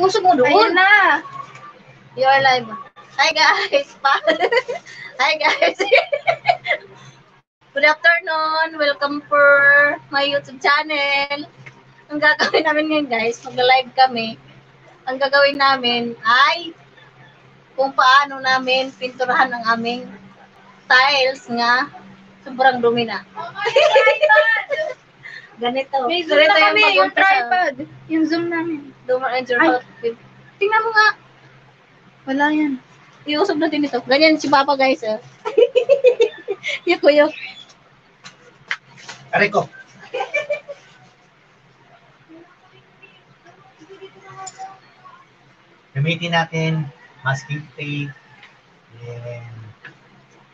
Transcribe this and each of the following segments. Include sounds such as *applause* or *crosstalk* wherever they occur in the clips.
Usog mo doon. Ayun na. You're live. Hi guys! Pa- *laughs* Hi guys! *laughs* Good afternoon! Welcome for my YouTube channel. Ang gagawin namin ngayon guys, mag-live kami. Ang gagawin namin ay kung paano namin pinturahan ang aming tiles nga sobrang dumi na. *laughs* Ganito. May zoom Ganito na kami, yung pag-umpisa. tripod. Yung zoom namin. Duma and your Ay. outfit. Tingnan mo nga. Wala yan. Iusog natin ito. Ganyan si Papa guys. Eh. yung kuya. Aray ko. Gamitin natin masking tape and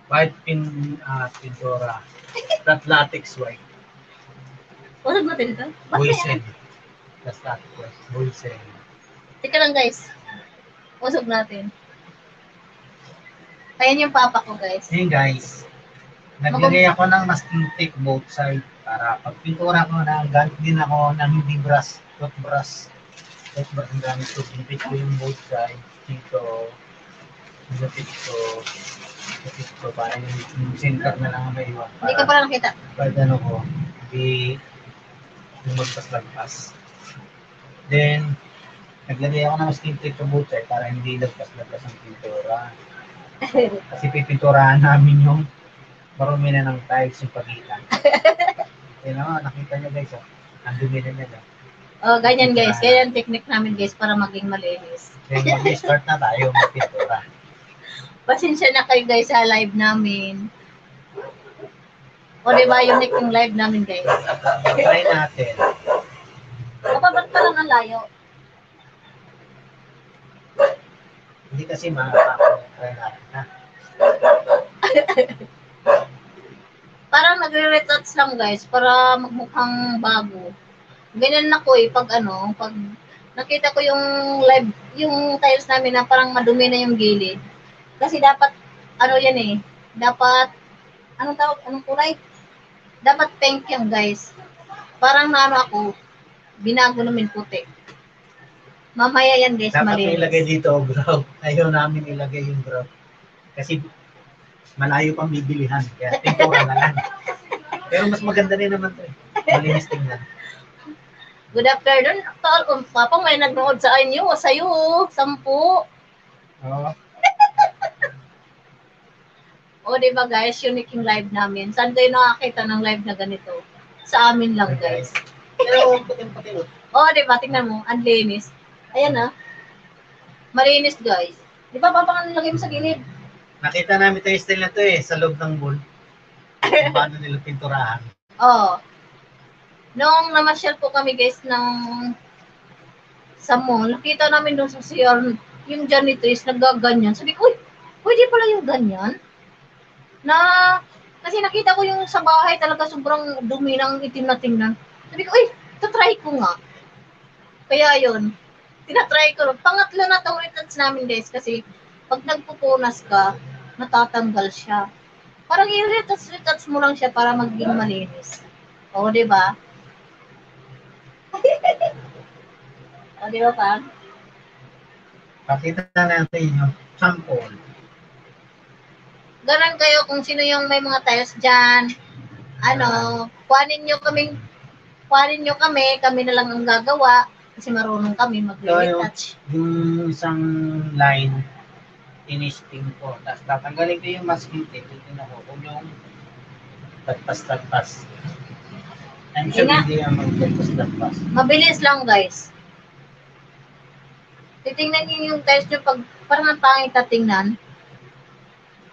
white pin uh, pintura. That latex white. Usog natin ito. Boysen. That's latex white. Boysen. Teka lang guys. Usog natin. Ayan yung papa ko guys. Ayun guys. Naglagay ako ng masking tape both side para pag pintura ko na gamit din ako ng hindi brush, toothbrush. Toothbrush ang gamit ko. Pinipit ko yung both side dito. Pinipit ko. Pinipit ko para yung, yung center na lang ang maiwan. Hindi ka pala nakita. Pag ano ko, hindi yung magpas-lagpas. Then, naglagay ako ng both side para hindi lagpas-lagpas ang pintura. *laughs* Kasi pipinturahan namin yung marumi na ng tiles yung pagitan. *laughs* Yan o, nakita nyo guys, oh. ang dumi na niya. oh, ganyan guys. Ganyan technique namin guys para maging malinis. Then mag-start na tayo magpintura. *laughs* Pasensya na kayo guys sa live namin. O diba, unique yung live namin guys. Try natin. Kapabat pa lang ang layo. Hindi kasi makakapag-try natin. Ha? *laughs* Parang nagre-retouch lang guys para magmukhang bago. Ganyan na ko eh pag ano, pag nakita ko yung live, yung tiles namin na parang madumi na yung gilid. Kasi dapat ano yan eh, dapat anong tawag, anong kulay? Dapat pink yan guys. Parang naano ako, binago namin puti. Mamaya yan guys, Dapat malinis. ilagay dito, bro. *laughs* Ayaw namin ilagay yung bro. Kasi malayo pang bibilihan. Kaya *laughs* pintura na lang. Pero mas maganda rin naman to eh. Malinis tingnan. Good afternoon, tol. Um, Papa, may nagnood sa inyo. Sa'yo, sampu. Oo. O, di ba guys, unique yung live namin. Saan kayo nakakita ng live na ganito? Sa amin lang, guys. Pero puting-puti. O, di ba, tingnan mo, ang linis. Ayan na. Malinis, guys. Di ba, papa, ano lagay mo sa gilid? Nakita namin ito yung style na to eh, sa loob ng bull. Kung paano *laughs* nila pinturahan. Oo. Nung namasyal po kami, guys, ng sa mall, nakita namin doon sa CR, yung janitress nagaganyan. Sabi ko, uy, pwede pala yung ganyan? Na, kasi nakita ko yung sa bahay talaga sobrang dumi ng itim na tingnan. Sabi ko, uy, try ko nga. Kaya yun, tinatry ko. Pangatlo na itong retouch namin guys kasi pag nagpupunas ka, natatanggal siya. Parang i-retouch-retouch mo lang siya para maging malinis. O, di ba? *laughs* o, di ba pa? Pakita na natin yung sample. Ganon kayo kung sino yung may mga tiles dyan. Ano, kuhanin nyo kaming, kuhanin nyo kami, kami na lang ang gagawa. Kasi marunong kami mag-retouch. Yung isang line, tinisting ko. Tapos tatanggalin ko yung masking tape. Ito ko kung yung tagpas-tagpas. I'm sure Yun nga. hindi yan mag-tagpas-tagpas. Mabilis lang, guys. Titingnan niyo yung tiles nyo pag parang ang pangit na tingnan.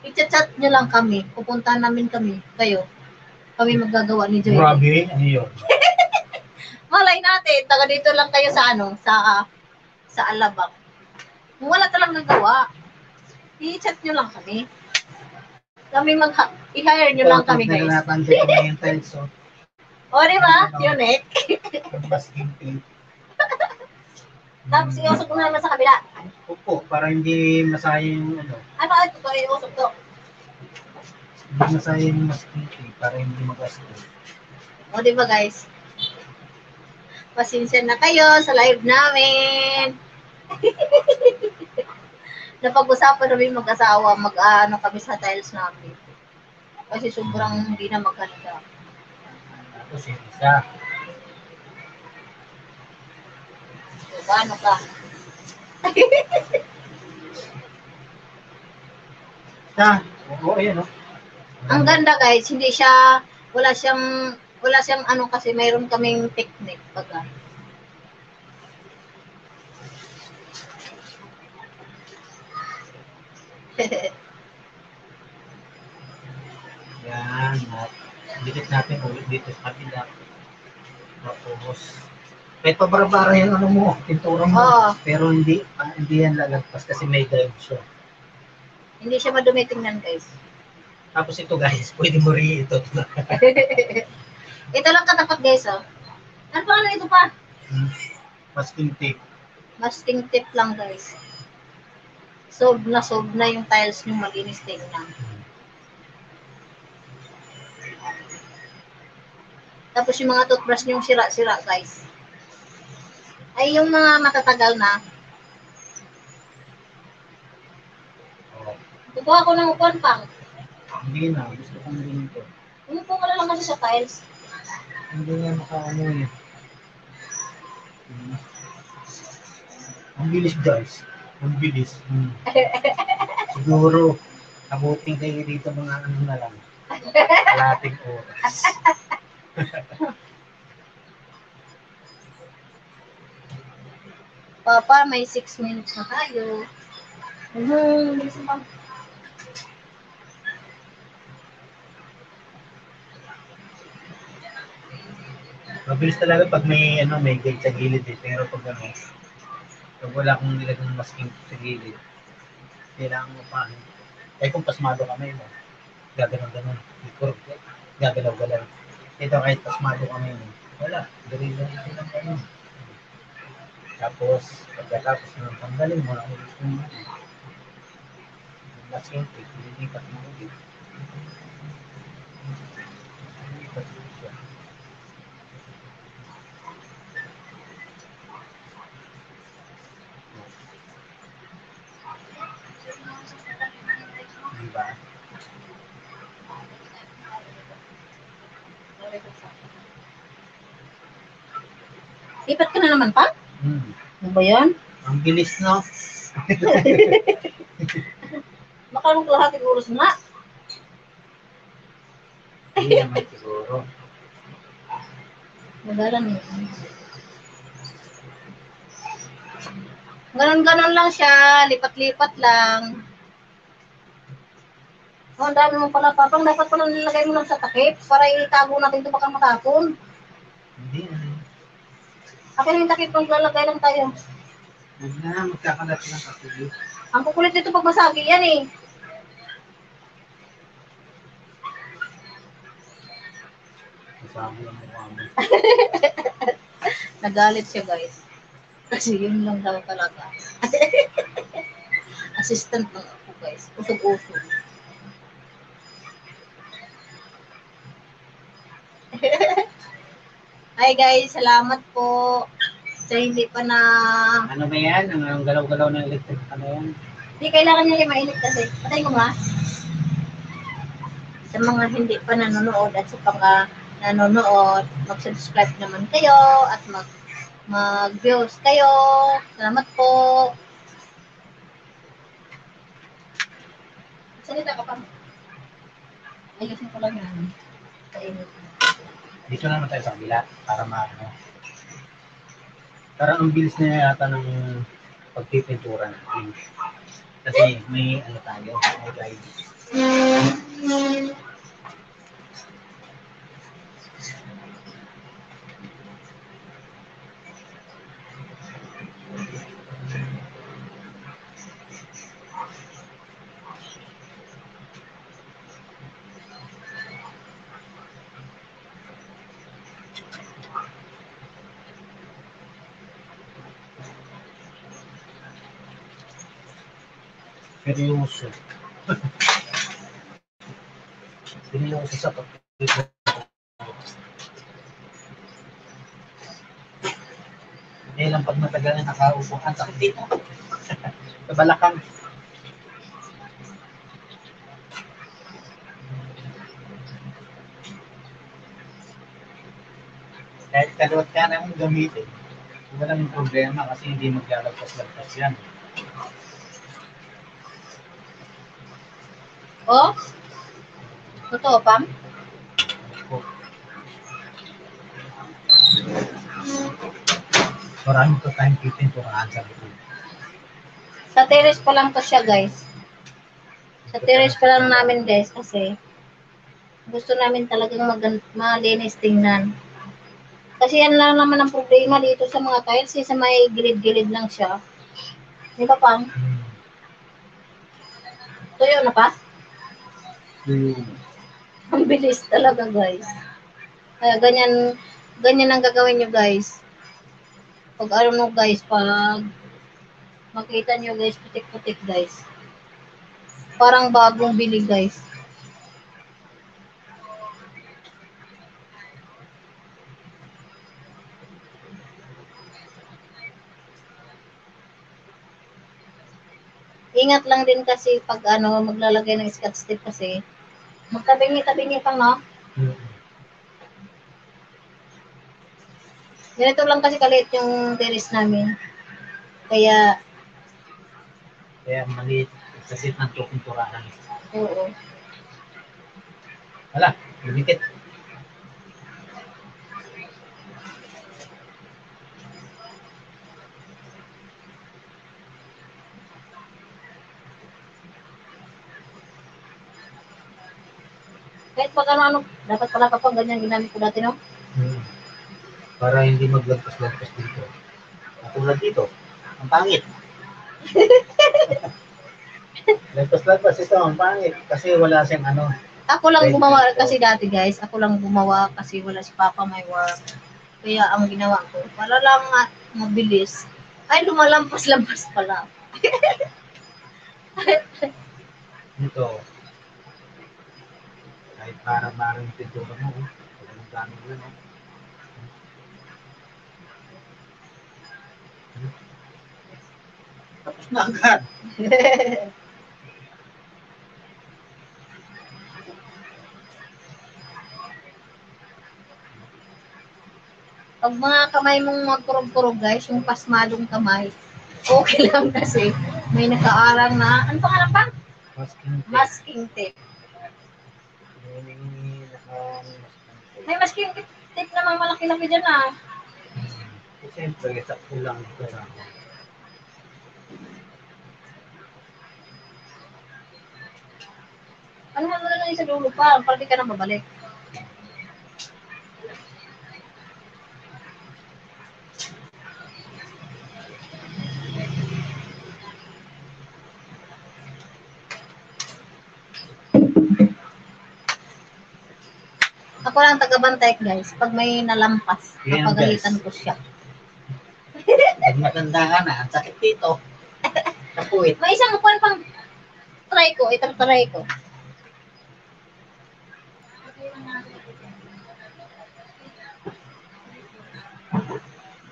I-chat nyo lang kami. Pupuntahan namin kami. Kayo. Kami magagawa ni Joy. Grabe, ano yun? Malay natin, taga dito lang kayo sa ano, sa sa Alabang. Kung wala talang nagawa, i-chat nyo lang kami. Kami mag i-hire nyo lang kami, guys. Napansin ko na yung tiles. So, O, di ba? Unique. yung masking tape. Tapos iusok mo naman sa kabila. Opo, para hindi masayang ano, Ano, ito to, iusok to. hindi masayang masking tape para hindi magastos. O, di ba, guys? Pasensya na kayo sa live namin. *laughs* Napag-usapan namin mag-asawa, mag-ano kami sa tiles namin. Kasi sobrang hindi na maganda. Tapos yung isa, So, paano ka? isa, *laughs* oo, ayan, oh. Ang ganda guys, hindi siya, wala siyang, wala siyang ano kasi mayroon kaming technique baga. Yan, dikit natin ulit dito sa kabila. Tapos, kahit pabara-bara yung ano mo, pintura mo. Oo. Pero hindi, ah, hindi yan lalagpas kasi may guide siya. hindi siya madumi tingnan guys. Tapos ito guys, *laughs* pwede mo rin ito. *laughs* Ito lang katapat guys oh. Ano pa ano ito pa? Hmm. Masking tape. Masking tip lang guys. Sob na sob na yung tiles nyo malinis tingnan. Tapos yung mga toothbrush nyo sira-sira guys. Ay yung mga matatagal na. Oh, Kukuha ko ng upuan pang. hindi na, gusto kong rin ito. Umupo ka na lang kasi sa tiles. Hindi nga makaano eh. Hmm. Ang bilis guys. Ang bilis. Hmm. *laughs* Siguro, abutin kayo dito mga ano na lang. *laughs* Kalating oras. *laughs* Papa, may 6 minutes na tayo. Hmm, gusto pa. Mabilis talaga pag may ano may guide sa gilid eh. Pero pag ano, pag wala kong nilagang masking sa gilid, kailangan mo pa. Eh kung pasmado kami mo, gagalaw-galaw. Ikurog, gagalaw-galaw. Ito kahit pasmado kami mo, wala. Dali-dali lang ano. Tapos, pagkatapos ng tanggalin mo, ang ulit mo. Yung Masking tape, lilipat mo ulit. Lilipat mo siya. Diba? Lipat ka na naman pa? Hmm. Ano ba yan? Ang bilis, no? *laughs* Baka nung kalahating oras na. Hindi naman siguro. Magalan eh. Ganon-ganon lang siya, lipat-lipat lang. Oh, ang dami mo pala, papang. Dapat pala nilagay mo lang sa takip para itago natin ito baka matapon. Hindi na. Akin yung takip, maglalagay lang tayo. Huwag na, magkakalat ng kapili. Ang kukulit nito pag masagi yan eh. Mukha mo. *laughs* Nagalit siya guys. Kasi yun lang daw talaga. *laughs* Assistant lang ako guys. Usog-usog. *laughs* Hi guys, salamat po. Sa hindi pa na... Ano ba yan? Ang, ang galaw-galaw ng electric, ano yan? Hindi kailangan niya mainit kasi. Patay mo nga. Sa mga hindi pa nanonood at sa mga nanonood, mag-subscribe naman kayo at mag mag-views kayo. Salamat po. Salita ka pa. Ayusin ko lang yan. Kainit. Dito naman tayo sa kabila para maano. Parang ang bilis na yata ng pagpipintura natin. Kasi may ano tayo, may guide. Seryoso. Seryoso sa pagpipintura. lang pag matagal na nakaupo. Ang sakit dito. *laughs* Sa balakang. Kahit kaliwat ka na mong gamitin, wala namang problema kasi hindi maglalagpas-lagpas yan. Oh? Totoo, Pam? Maraming to time pipinturahan sa likod. Sa terrace pa lang to siya, guys. Sa terrace pa lang namin, guys, kasi gusto namin talagang mag- malinis tingnan. Kasi yan lang naman ang problema dito sa mga tiles, eh, sa may gilid-gilid lang siya. Di ba, Pam? Hmm. Tuyo na pa? Yung Ang bilis talaga, guys. Kaya ganyan, ganyan ang gagawin nyo, guys. Pag ano no, guys, pag makita nyo, guys, putik-putik, guys. Parang bagong bili, guys. Ingat lang din kasi pag ano, maglalagay ng scotch tape kasi magtabingi-tabingi pang no? Hmm. Ganito lang kasi kalit yung terrace namin. Kaya, Kaya maliit sa sit ng pinturahan. oo. Wala, lumikit. Kahit pag ano-ano, dapat pala kapag ganyan ginamit ko dati, no? Hmm. Para hindi maglagpas-lagpas dito. Katulad dito, ang pangit. *laughs* Lagpas-lagpas ito, ang pangit. Kasi wala siyang ano. Ako lang gumawa you. kasi dati, guys. Ako lang gumawa kasi wala si Papa may work. Kaya ang ginawa ko, para lang nga mabilis. Ay, lumalampas-lampas pala. *laughs* Dito. Kahit para maraming pintura mo. oh. Walang gamit yun. oh. Tapos na agad. *laughs* Pag mga kamay mong magkurog-kurog, guys, yung pasmadong kamay, okay lang kasi may nakaaral na, ano pangalan pa? Masking tape. Masking tape. May May masking tape naman malaki-laki dyan ah. Siyempre, sakto lang ito lang. Ano mo na lang yung sa dulo pa, para di ka na babalik. Ako lang taga-bantay guys, pag may nalampas, papagalitan ko siya. Pag matanda ka na, ang sakit dito. Kapuit. May isang upuan pang try ko, ito try ko.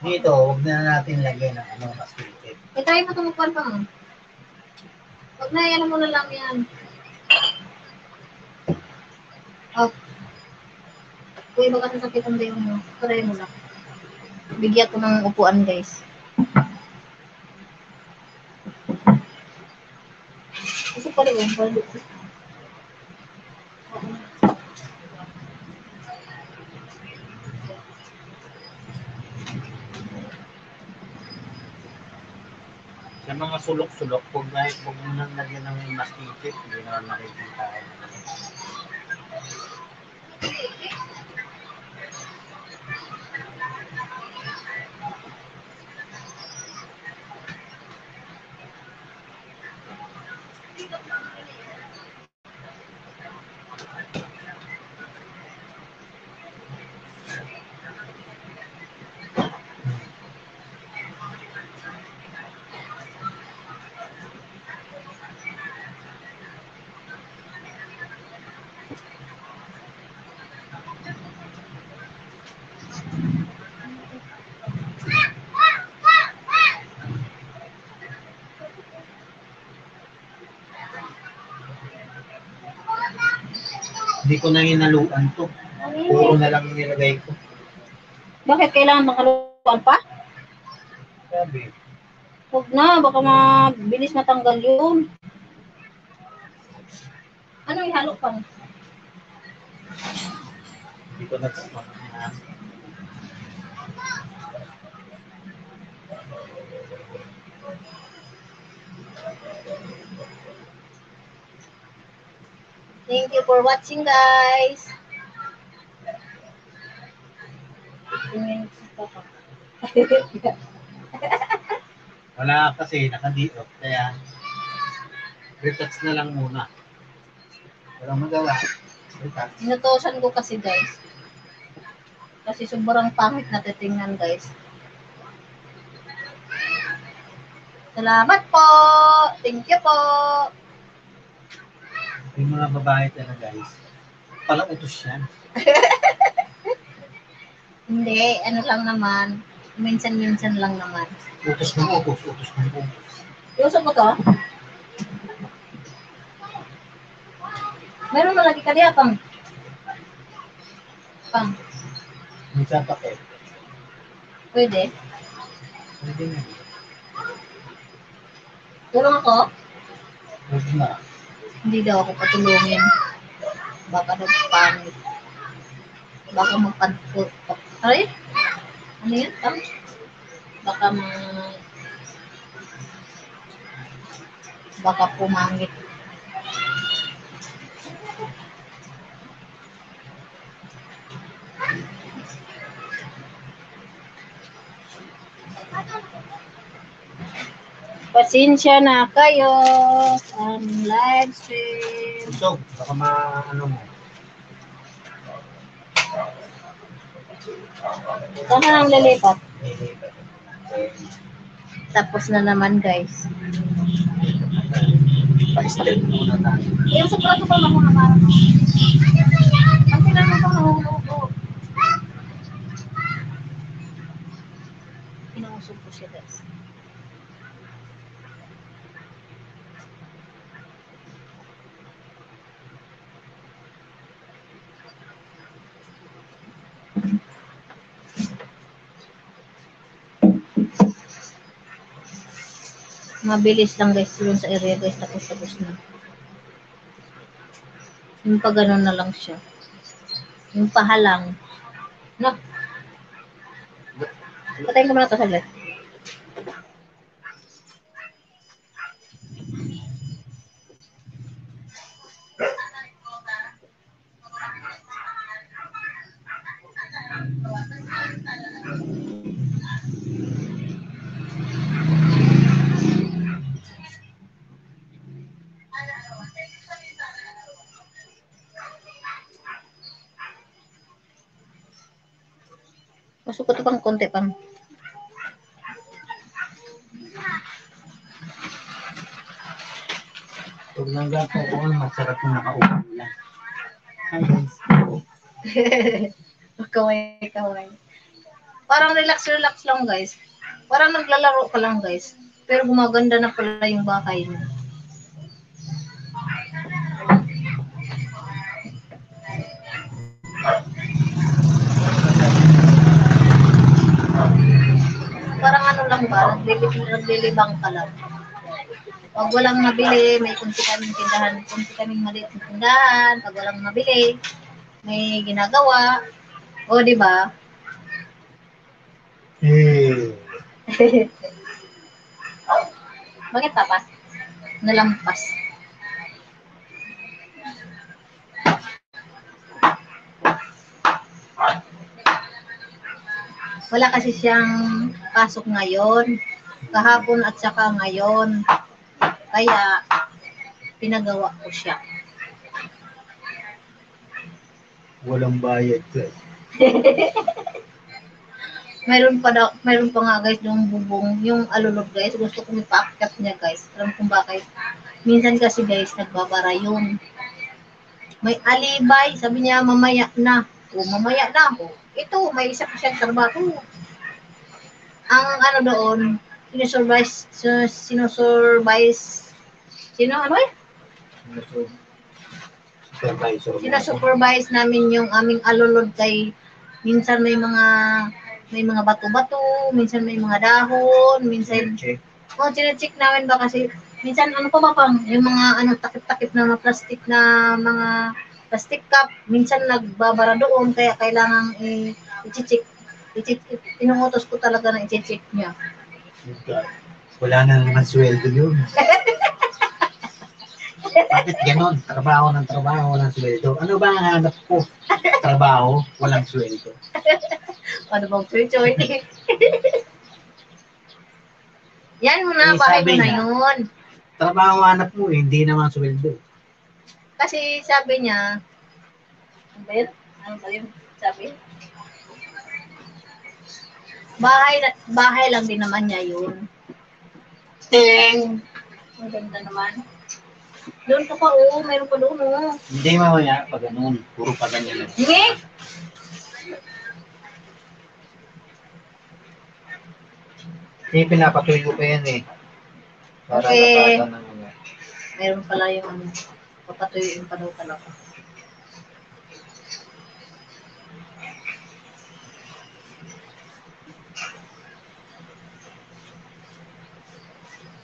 Dito, huwag na natin lagyan ng ano, masking tape. I-try mo itong upuan pa mo. Huwag na, yan mo na lang yan. Kuya, baka sasakitan ba yung mo? Try mo lang. Bigyan ko ng upuan, guys. Kasi pala yun, pala Sa mga sulok-sulok, na huwag mo nang lagyan ng tape, hindi naman makikita. Hindi ko na hinaluan to. Puro na lang nilagay ko. Bakit kailangan makaluan pa? Sabi, Huwag na, baka mabilis matanggal yun. Ano ihalo pa? hindi ko nagsasabi. Thank you for watching, guys. 15 minutes pa pa. Wala kasi, nakadito. Kaya, retouch na lang muna. Walang magawa. Retouch. Inutosan ko kasi, guys. Kasi sobrang pangit na titingnan, guys. Salamat po! Thank you po! Yung mga babae talaga guys, pala utos yan. *laughs* Hindi, ano lang naman. Minsan-minsan lang naman. Utos ng utos, utos ng utos. Iusap mo to? Meron mo lagi ka diya, pang. Pang. Minsan pa eh. Pwede. Pwede na. Tulong ako? Pwede na. Hindi daw ako patulungin. Baka daw pangit. Baka magpanto. Ay? Ano yun? Pang? Baka ma... Baka pumangit. Pasensya na kayo sa live stream. So, baka ma, ano mo. Saan na lang lilipat? Tapos na naman guys. Pa-step muna tayo. Yung sa prato pa lang mga parang. Ang tinanong ko nahuhugo. Pinausog ko siya guys. Mabilis lang guys yun sa area guys tapos tapos na. Yung pa ganun na lang siya. Yung pahalang. No. Patayin ko muna ito saglit. Konti pang. Pag nanggapo ko, masarap yung nakaupo lang. *laughs* Hi guys. kaway, kaway. Parang relax-relax lang guys. Parang naglalaro ka lang guys. Pero gumaganda na pala yung bahay mo. Lang ba, naglilib, naglilibang ka lang. Pag walang nabili, may kunti kaming tindahan, kunti kaming maliit na tindahan. Pag walang nabili, may ginagawa. O, di ba? Eh. *laughs* Bakit tapas? Nalampas. Wala kasi siyang pasok ngayon. Kahapon at saka ngayon. Kaya, pinagawa ko siya. Walang bayad guys. *laughs* Mayroon pa daw, mayroon pa nga guys yung bubong, yung alulog guys. Gusto ko ipa-akyat niya guys. Alam kung bakit. Minsan kasi guys, nagbabara yun. May alibay, sabi niya mamaya na. O mamaya na. O, ito, may isa pa siyang trabaho. Ang ano doon, sinusurvise, su- sinusurvise, sino ano eh? supervisor. mo. Sina-supervise namin yung aming alulod kay minsan may mga may mga bato-bato, minsan may mga dahon, minsan Check. oh, check namin ba kasi minsan ano pa ba pang yung mga ano takip-takip na mga plastic na mga plastic cup, minsan nagbabara doon kaya kailangan i-check inuutos ko talaga na i-check niya. Wala na naman sweldo yun. Bakit ganon? Trabaho ng trabaho, walang sweldo. Ano ba ang hanap ko? Trabaho, walang sweldo. Ano bang choy-choy? Yan mo na, Eh, bahay mo na yun. Trabaho hanap mo, eh, hindi naman sweldo. Kasi sabi niya, ano ba yun? Ano ba yun? Sabi? Bahay, na- bahay lang din naman niya yun. Ting! Ang ganda naman. Doon ka pa, oo. Mayroon pa doon, oo. Hindi mamaya, pag ganun, puro pa ganyan lang. Hindi! Eh, pinapatuloy ko pa yan eh. Para Okay. ng mga. Mayroon pala yung ano. Papatuyuin pa daw talaga.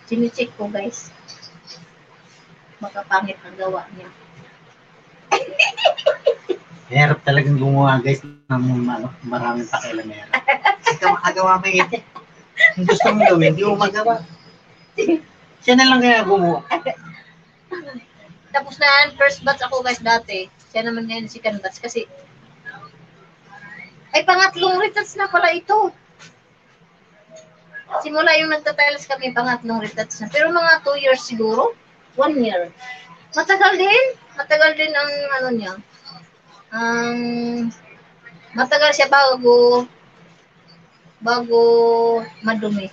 Sinicheck ko guys. Baka pangit ang gawa niya. *laughs* Mahirap talagang gumawa guys ng ano, maraming pakialamera. Ikaw makagawa mo yun. Kung gusto mo gawin, hindi mo magawa. Siya na lang kaya gumawa. Tapos na yan, first batch ako guys dati. Siya naman ngayon second batch kasi ay pangatlong retouch na pala ito. Simula yung nagtatiles kami, pangatlong retouch na. Pero mga 2 years siguro. 1 year. Matagal din. Matagal din ang ano niya. Ang matagal siya bago bago madumi.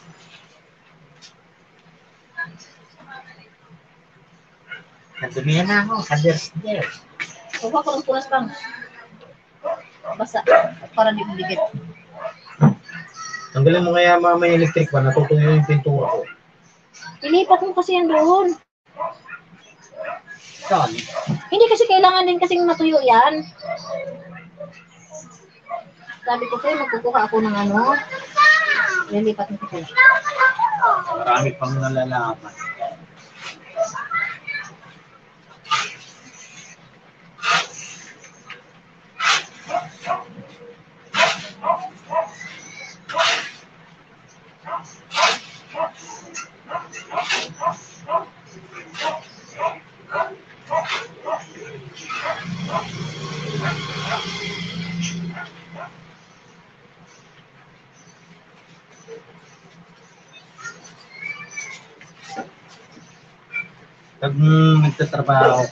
Nadumihan na ako, kaders there. Kuha ko ng punas pang. Basa. Para di dikit. Tanggalin mo kaya mama yung electric fan, natutuyo yung pintura ko. Ilipat mo kasi yan doon. Saan? Hindi kasi kailangan din kasing matuyo yan. Sabi ko kayo, magkukuha ako ng ano. Lilipat mo ko. Marami pang nalalaman. Pag mm, nagtatrabaho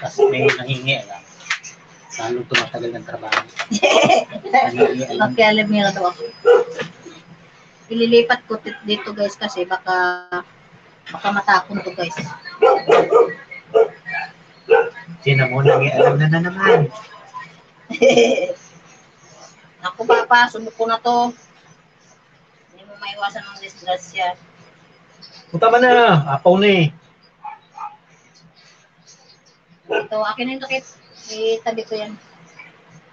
kasi may nangingi alam, lalo tumatagal ng trabaho. *laughs* Nangingi alam. Makialam nila daw ako. Ililipat ko dito guys kasi baka baka matakon to guys. Sino mo nangingi alam na na naman. *laughs* ako ba pa, sunod ko na to. Hindi mo maiwasan ng disgrasya. Punta ba na? Apaw na eh. Ito, akin yung takip. Itabi ko yan.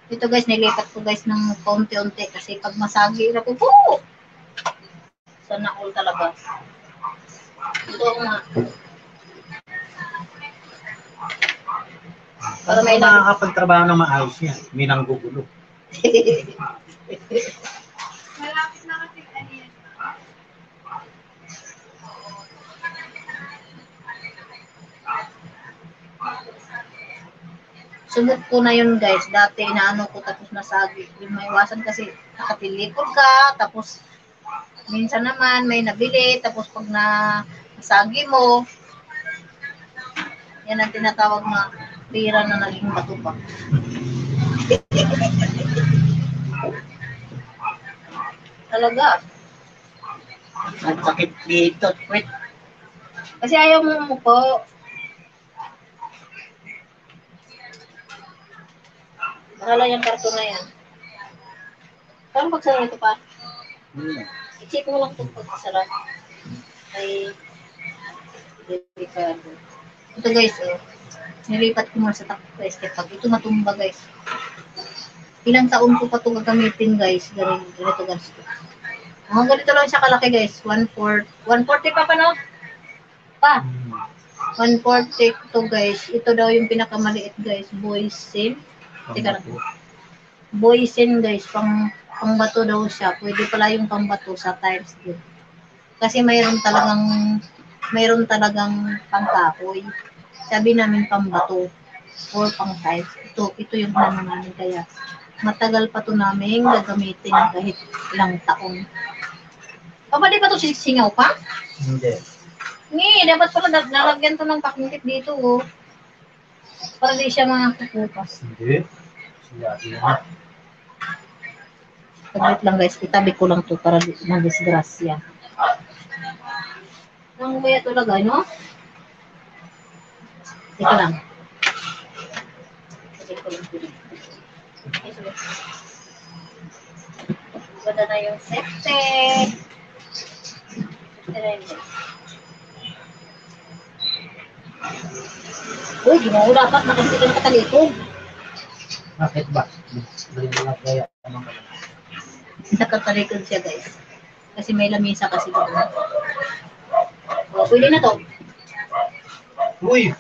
Ito guys, nilipat ko guys ng kaunti-unti kasi pag masagi na po, po! Sana all talaga. Ito nga. Para may makakapagtrabaho ng maayos yan, may nanggugulo. *laughs* Malapit na Subok ko na yun guys. Dati inaano ko tapos nasagi. Yung maiwasan kasi nakatilikod ka, tapos minsan naman may nabili, tapos pag na nasagi mo, yan ang tinatawag na pira na naging bato pa. *laughs* Talaga. Ang sakit dito. Wait. Kasi ayaw mo umupo. Mahala yung karton na yan. Parang pagsara ito pa. Hmm. I-check mo lang itong pagsara. Ay, delikado. Ito guys, oh. Nilipat ko muna sa guys. Kaya pag ito matumba guys. Ilang taon ko pa ito gagamitin guys. Ganito, ganito guys. Mga ganito lang siya kalaki guys. 140. 140 pa pa no? Pa. Hmm. 140 to guys. Ito daw yung pinakamaliit guys. Boysen. Teka lang. Boysen guys. Pang, pang bato daw siya. Pwede pala yung pang bato sa tiles din. Kasi mayroon talagang mayroon talagang pangkahoy. Sabi namin pambato or pang tiles. Ito, ito yung ano namin kaya matagal pa to namin gagamitin kahit ilang taon. Pabali pa to singaw pa? Hindi. Ni, dapat pala nalagyan to ng pakingkit dito oh. Para di siya mga kukupas. Hindi. Sila na. Saglit lang guys, itabi ko lang to para na disgrasya. Ang kaya to lagay, no? Teka lang. Teka ko lang dito. Ganda na yung sete. Sete na yun. Uy, ginawa dapat nakasigan ka talikod. Bakit ba? Mo lang kaya naman pala. Nakatalikod siya guys. Kasi may lamisa kasi doon. O, pwede na to. Uy!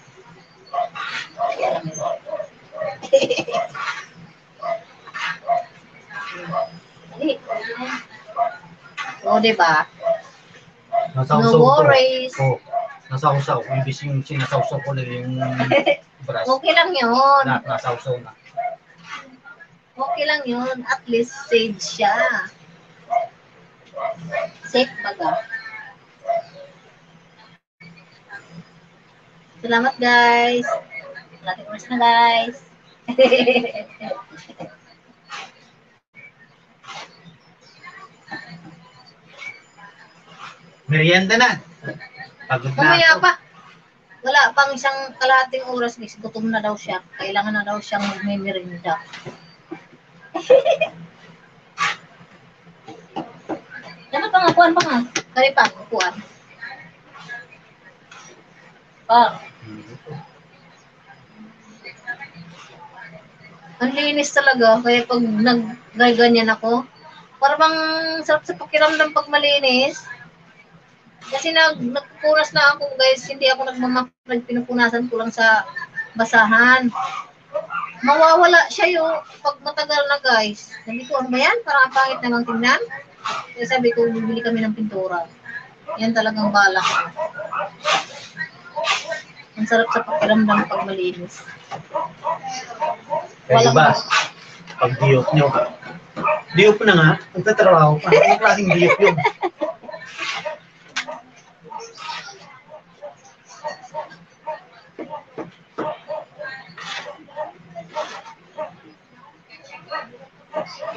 O, diba? Nasa No worries. Oh, nasa usaw. Imbis yung sinasawsaw ko lang yung *laughs* brush. Okay lang yun. Na, nasa usaw na. Okay lang yun. At least save siya. Safe baga. Salamat guys. Salamat oras na guys. *laughs* Merienda na. Pagod na Mamaya ako. pa. Wala pang isang kalahating oras guys. Gutom na daw siya. Kailangan na daw siyang magmimirinda. *laughs* Ano pa nga? Kuhan pa nga. Kali pa. Kuhan. Pa. Ang linis talaga. Kaya pag nagganyan ako, parang sarap sa pakiramdam pag malinis. Kasi nag, nagpupunas na ako guys, hindi ako nagmamap, pinupunasan ko lang sa basahan. Mawawala siya yung pag matagal na guys. Sabi ko, ano ba yan? Parang ang pangit namang tingnan. Kaya sabi ko, bibili kami ng pintura. Yan talagang balak ko. Ang sarap sa pakiramdam pag malinis. Kaya Walang- ba? Pag diop nyo. Diop na nga. Nagtatrabaho pa. Anong klaseng diop yun? *laughs* Ano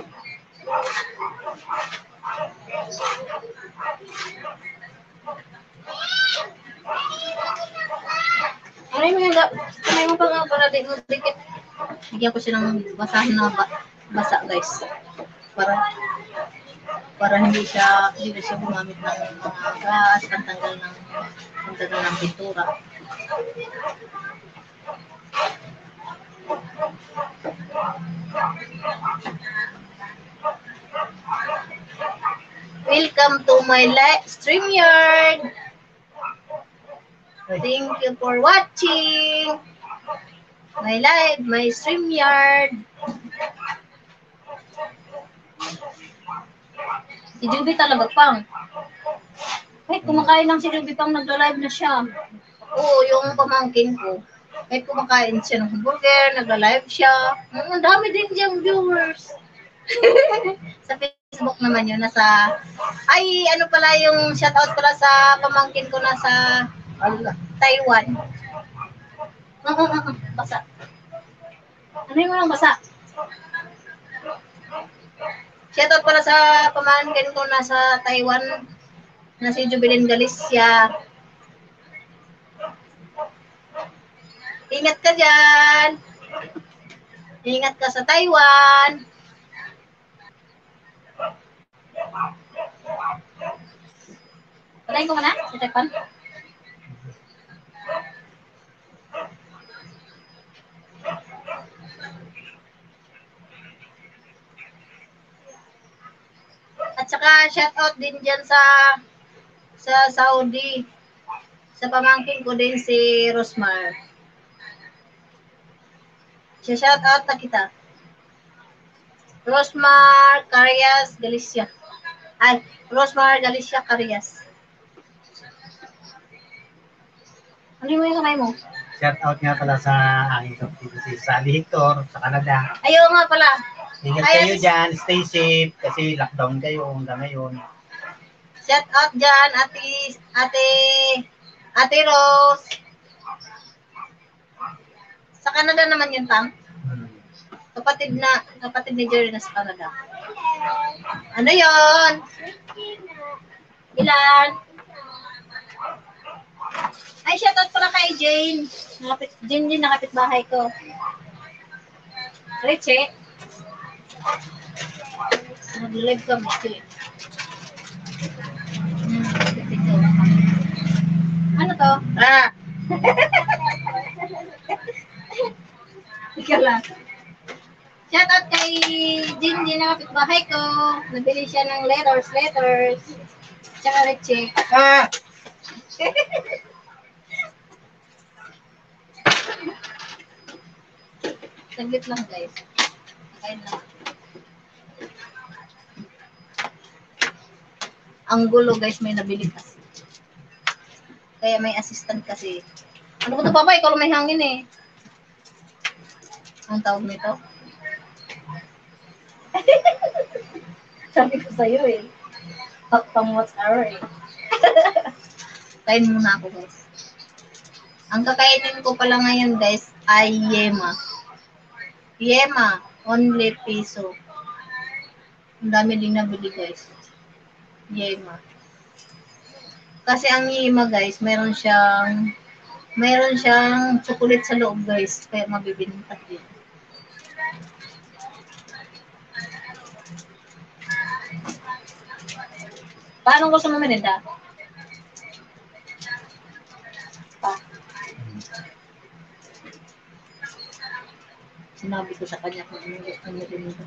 yung mga, kamay mo pa nga para di mo dikit. Bigyan ko siya ng basahan na ba, basa guys. Para para hindi siya hindi siya gumamit ng mga gas, pantanggal ng pantanggal ng pintura. Welcome to my live stream yard. Thank you for watching my live, my stream yard. Si Juby talaga pang. Kahit kumakain lang si Juby pang nagla-live na siya. Oo, yung pamangkin ko. Kahit kumakain siya ng hamburger, nagla-live siya. Mm, Ang dami din diyang viewers. *laughs* sa Facebook naman yun, nasa... Ay, ano pala yung shoutout pala sa pamangkin ko nasa Taiwan. *laughs* basa. Ano yung walang basa? Shoutout pala sa pamangkin ko nasa Taiwan na si Jubilin Galicia. Ingat ka dyan. Ingat ka sa Taiwan. Patayin ko muna si Tekpan. At saka shout out din diyan sa sa Saudi. Sa pamangkin ko din si Rosmar. Siya shoutout na kita. Rosmar Carias Galicia. Ay, Rosmar Galicia Carias. Ano mo yung kamay mo? Shout out nga pala sa aking kapatid si Sally Hector sa Canada. Ayaw nga pala. Ingat Ay, kayo ano- dyan, stay safe kasi lockdown kayo hanggang ngayon. Shout out dyan, ate, ate, ate Rose. Sa Canada naman yung tang. Hmm. Kapatid na, kapatid ni Jerry na sa Canada. Ano yon? Ilan? Ay, shoutout pala kay Jane. Nakapit, Jane din nakapit bahay ko. Richie. Nag-live kami. Hmm. Ano to? Ah! *laughs* Ikaw lang. Shout out kay Jin Jin na kapitbahay ko. Nabili siya ng letters, letters. Tsaka Richie. Ah! Saglit lang guys. Kain lang. Ang gulo guys, may nabili kasi. Kaya may assistant kasi. Ano ko to papa? Ikaw may hangin eh. Ang tawag nito? *laughs* Sabi ko sa'yo eh. Pang what's our eh. *laughs* Kain muna ako guys. Ang kakainin ko pala ngayon guys ay yema. Yema, only piso. Ang dami din nabili guys. Yema. Kasi ang yema guys, meron siyang meron siyang chocolate sa loob guys. Kaya mabibinta din. Paano gusto mo merenda? Pa. Sinabi ko sa kanya kung ano gusto niya din ito.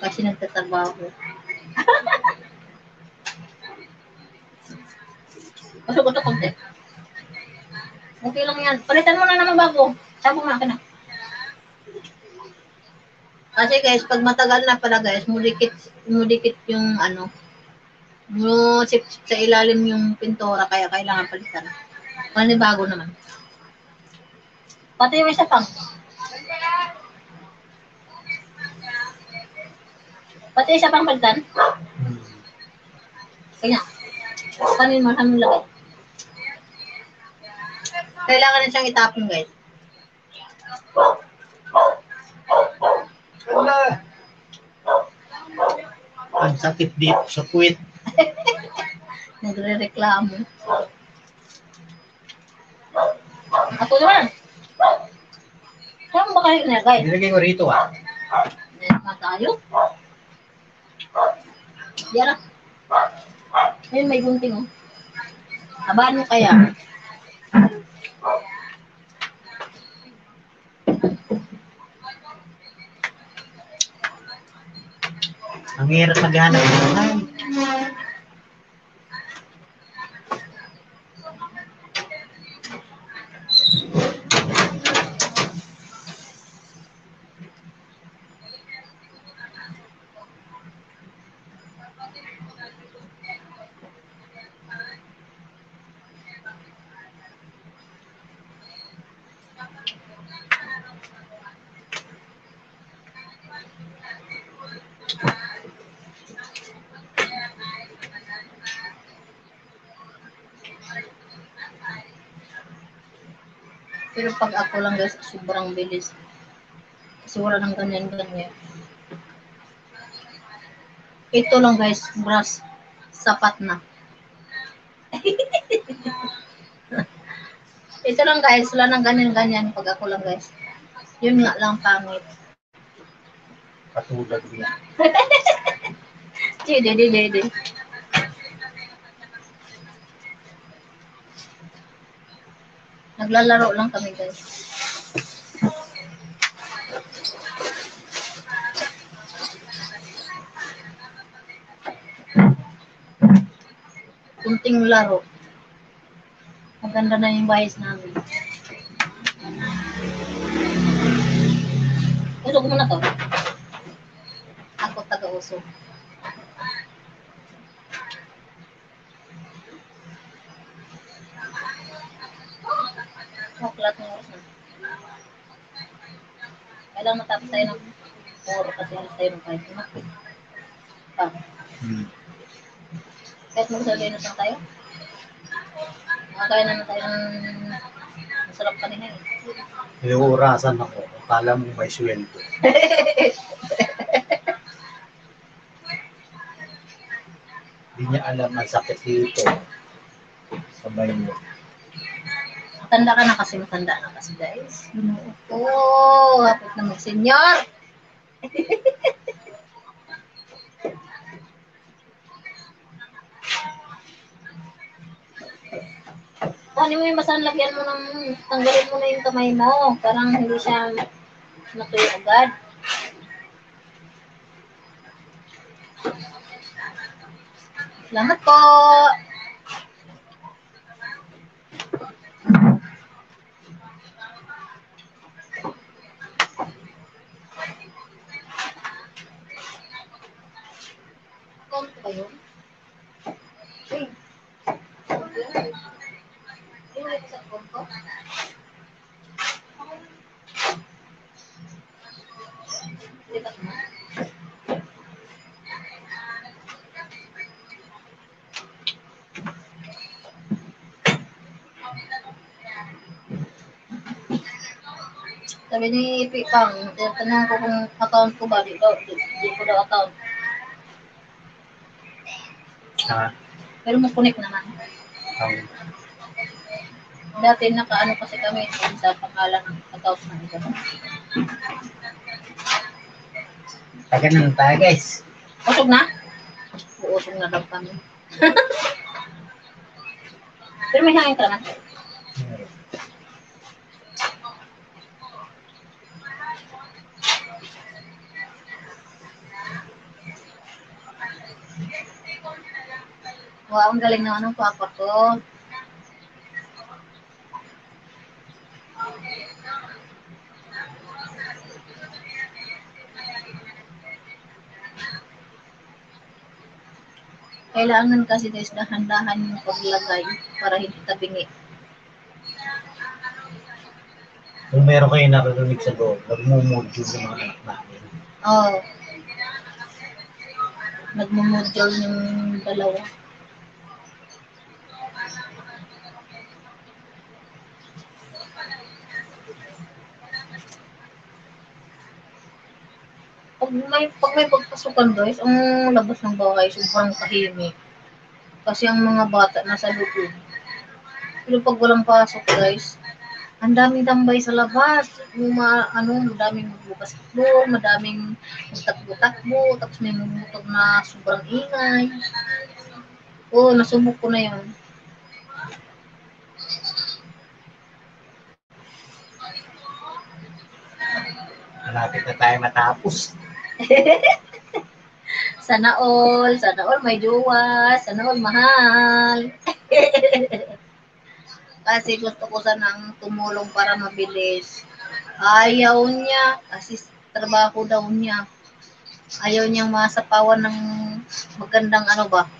Kasi nagtatrabaho. *laughs* Gusto ko ito konti. Okay lang yan. Palitan mo na naman bago. Sabong na ka. Kasi guys, pag matagal na pala guys, mudikit, mudikit yung ano, musip sa ilalim yung pintura, kaya kailangan palitan. Panibago naman. Pati yung isa pang. Pati isa pang palitan. Hmm. Kanya. Kanin mo ang lagay. Kailangan na siyang itapon, guys. Ang sakit dito sa puwit. *laughs* Nagre-reklamo. Ako naman. Saan ba kayo nilagay? Nilagay ko rito ah. Meron na tayo. Yara. Ayun, may gunting oh. Habaan mo kaya? Ang hirap maghanap ng pag ako lang guys, sobrang bilis. Kasi wala nang ganyan-ganyan. Ito lang guys, brush. Sapat na. *laughs* Ito lang guys, wala nang ganyan-ganyan pag ako lang guys. Yun nga lang pangit. Katulad niya. *laughs* Di, di, di, Naglalaro lang kami guys. Kunting laro. Maganda na yung bias namin. Usog mo na to. Ako taga-usog. Kailangan matapos tayo ng oras kasi alas tayo ng kahit umakit. Ah, Hmm. kahit magsabihin na tayo. Makakain na na tayo ng masarap kanina eh. Inuurasan ako. Akala mo may sweldo. *laughs* Hindi niya alam ang sakit dito. Sabay mo. Matanda ka na kasi matanda na kasi guys. Oo, oh, hapit na mag-senior. Ano mo yung basahan, lagyan mo ng, tanggalin mo na yung kamay mo. Parang hindi siya natuyo agad. Salamat po. Ba yun? Uy. May sa phone ko? Lipat mo. Sabi ni Ipi Pang, tanong ko kung account ko ba, di, daw, di, di ko daw account. Ha? Pero mag-connect naman. Ang Dati nakaano kasi kami sa pangalan ng account ng iba. Taga na tayo guys. Usog na? Uusog na daw kami. *laughs* Pero may hangin ka naman. Wow, ang galing naman ng papa ko. Kailangan kasi guys dahan-dahan yung paglagay para hindi tabingi. Kung meron kayo naririnig sa loob, nagmumudyo yung mga anak namin. Oo. Oh. Nagmumudjol yung dalawa. Pag may, pag may pagpasukan guys, ang labas ng bahay sobrang tahimik. Kasi ang mga bata nasa loob. Pero pag walang pasok guys, ang daming tambay sa labas. Mga, ano, madaming magbubasketball, madaming magtakbo-takbo, tapos may mumutog na sobrang ingay. Oo, nasubok ko na yun. Malapit na tayo matapos. *laughs* Sana all, sana all may jowa, sana all mahal. *laughs* kasi gusto ko sanang tumulong para mabilis. Ayaw niya, kasi trabaho daw niya. Ayaw niyang masapawan ng magandang ano ba.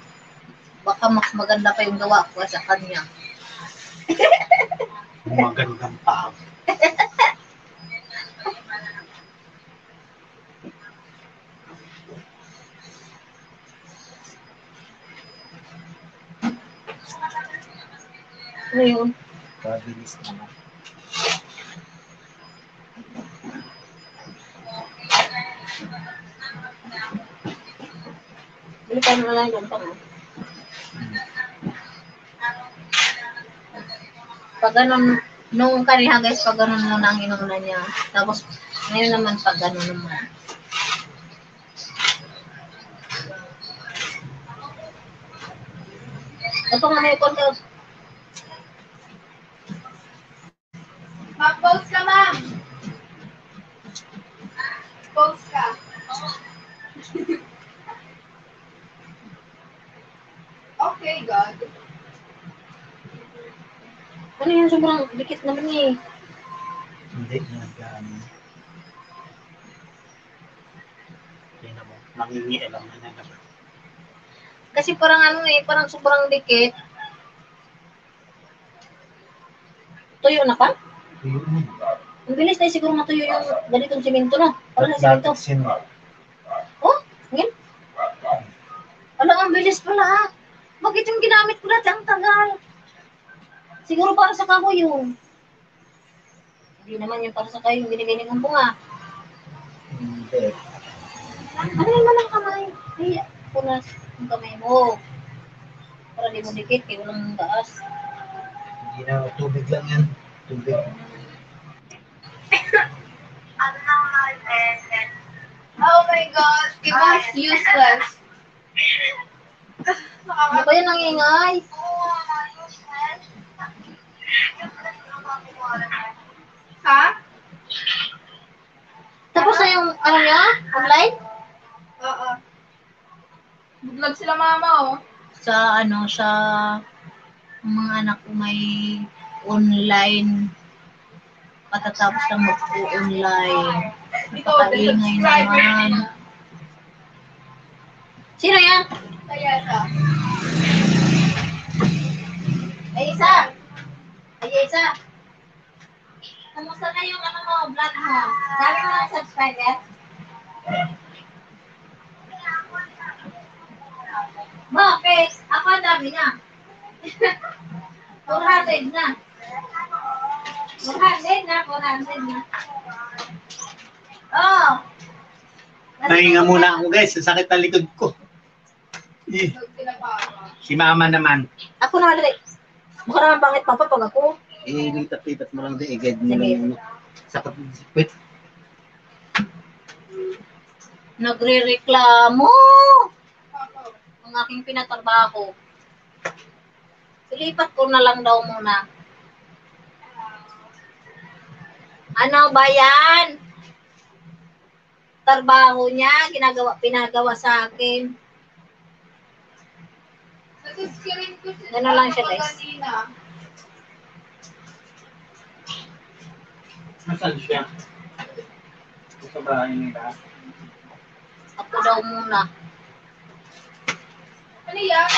Baka mas maganda pa yung gawa ko sa kanya. Magandang tao. *laughs* Yun? Pabilis naman. Bili ka na lang yung pang. Pag ganun, nung kaniha guys, pag ganun muna ang inuna niya. Tapos, ngayon naman pag ganun naman. Ito nga may konti. Mag-post ka, ma'am. Post ka. *laughs* Okay, God. Ano yun, sobrang dikit naman eh. Hindi, nag, um, Tingnan mo, nangingialam na na naman. Kasi parang ano eh, parang sobrang dikit. Tuyo na pa? Ang bilis na siguro matuyo yung ganitong simento na. Parang na simento. Oh, ngayon. Alam, ang bilis pala ah. Bakit yung ginamit ko lahat ang tagal? Siguro para sa kahoy yun. Hindi naman yung para sa kahoy yung giniganyan ko nga. Hindi. Ano yun man ang kamay? Ay, punas yung kamay mo. Para di mo dikit, kaya walang taas. Hindi na, tubig lang yan. Tubig. *laughs* Oh my God. It was useless. Ano ba yun ang ingay? Ha? Tapos na yung, ano niya? Online? Oo. Buglag sila mama, oh. Sa, ano, sa mga anak ko may online patatapos lang mag-online. Napakaingay naman. Sino yan? Kaya siya. Ay, isa. Ay, isa. Kamusta na yung ano mo, vlog mo? Dami mo ng subscriber? Bakit? Ako dami na. *laughs* 400 na. 400 na, 400 na. Oh. Nahinga muna ako guys, sa sakit ng likod ko. Eh. Si mama naman. Ako na dali. Mukha naman pangit papa pag ako. Eh, lipat-lipat mo lang din. I-guide mo lang muna. Sakit ng sipit. Nagre-reklamo ang aking pinatrabaho. Ilipat ko na lang daw muna. Ano ba yan? Trabaho niya, ginagawa, pinagawa sa akin. Ko siya. Ganun lang siya, guys. Nasaan siya? Sa bahay nila. Ako daw muna. Ano yan?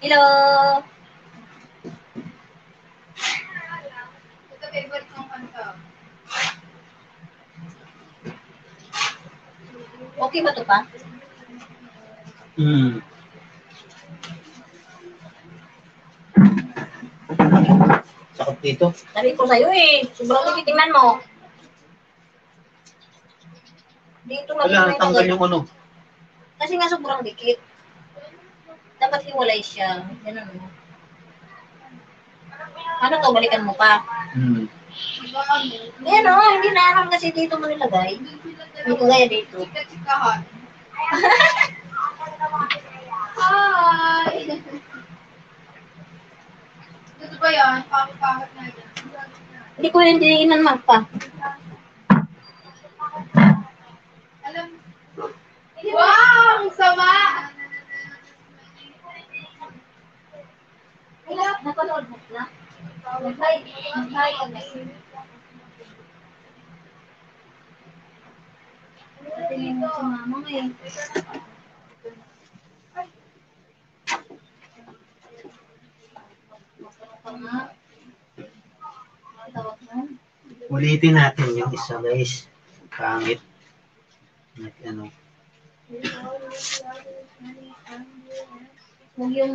Hello! Favorite kong kanta. Okay ba to pa? Hmm. Sakit dito. Sabi ko sa'yo eh, sobrang dikit tingnan mo. Dito na Wala, tanggal yung ano. Kasi nga sobrang dikit. Dapat hiwalay siya. Ganun mo. Ano to, balikan mo pa. Hmm. Diba ano? Yan o, hindi na alam kasi dito mo nilagay. Hindi ko gaya dito. Hi! Ito ba yan? Pangit-pangit na yan. Hindi ko yung diniinan magpa. Alam, wow! Ang sama! Wala, napanood mo na. Tingin mo si mama. Magtanong ka nga. Matawag mo. Ulitin natin yung isa guys. Pangit. Nag ano. Huwag yung...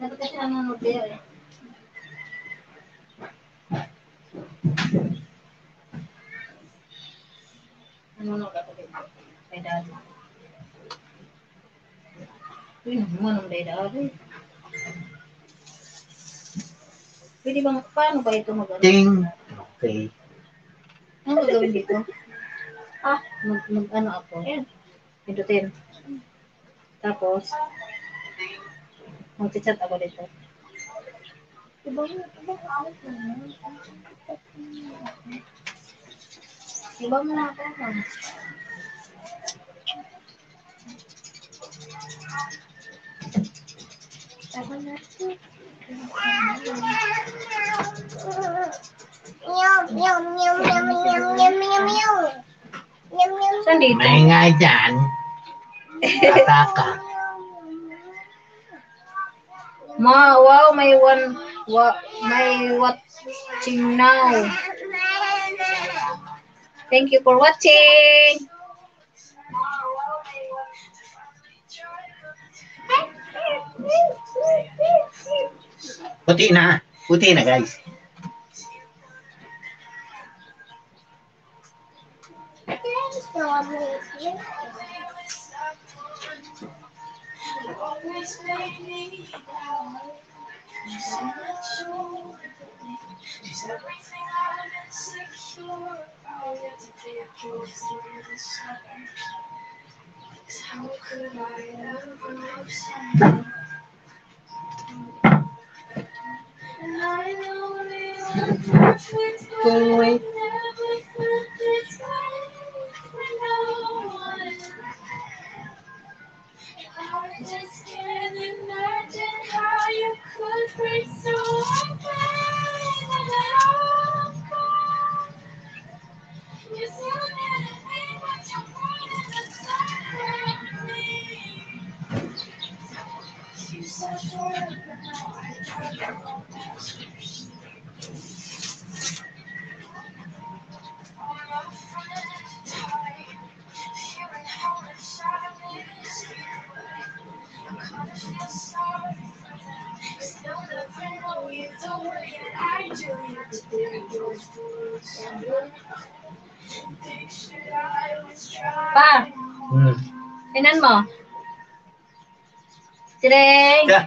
Dapat kasi nanonood kayo eh. Nanonood ako dito. Kay daddy. Uy, naman ang daddy. Pwede bang, paano ba ito mag Ting! Okay. Ano gagawin dito? Ah, mag, mag ano ako? Pindutin. Tapos, mag-chat ako dito. Yun? Diba out na yun? Diba mo na ako? ma'am? Diba na ito? Meow, meow, meow, meow, meow, meow, meow, meow. Meow, meow, Saan dito? May nga dyan. Bata ka. Ma, wow, may one, wa, may watching now. Thank you for watching. Puti na. Puti na guys. You always made me down. So much older than me. She's everything I'm about. Yet today I drove through the suburbs. How could I ever love someone? And I know you're perfect. Just can't imagine how you could break so bad that I'm gone. You still get me, but you're pointing inside of me. You said forever, now I try to go back. All Pa. Hmm. tinan mo. Tireng! Yeah.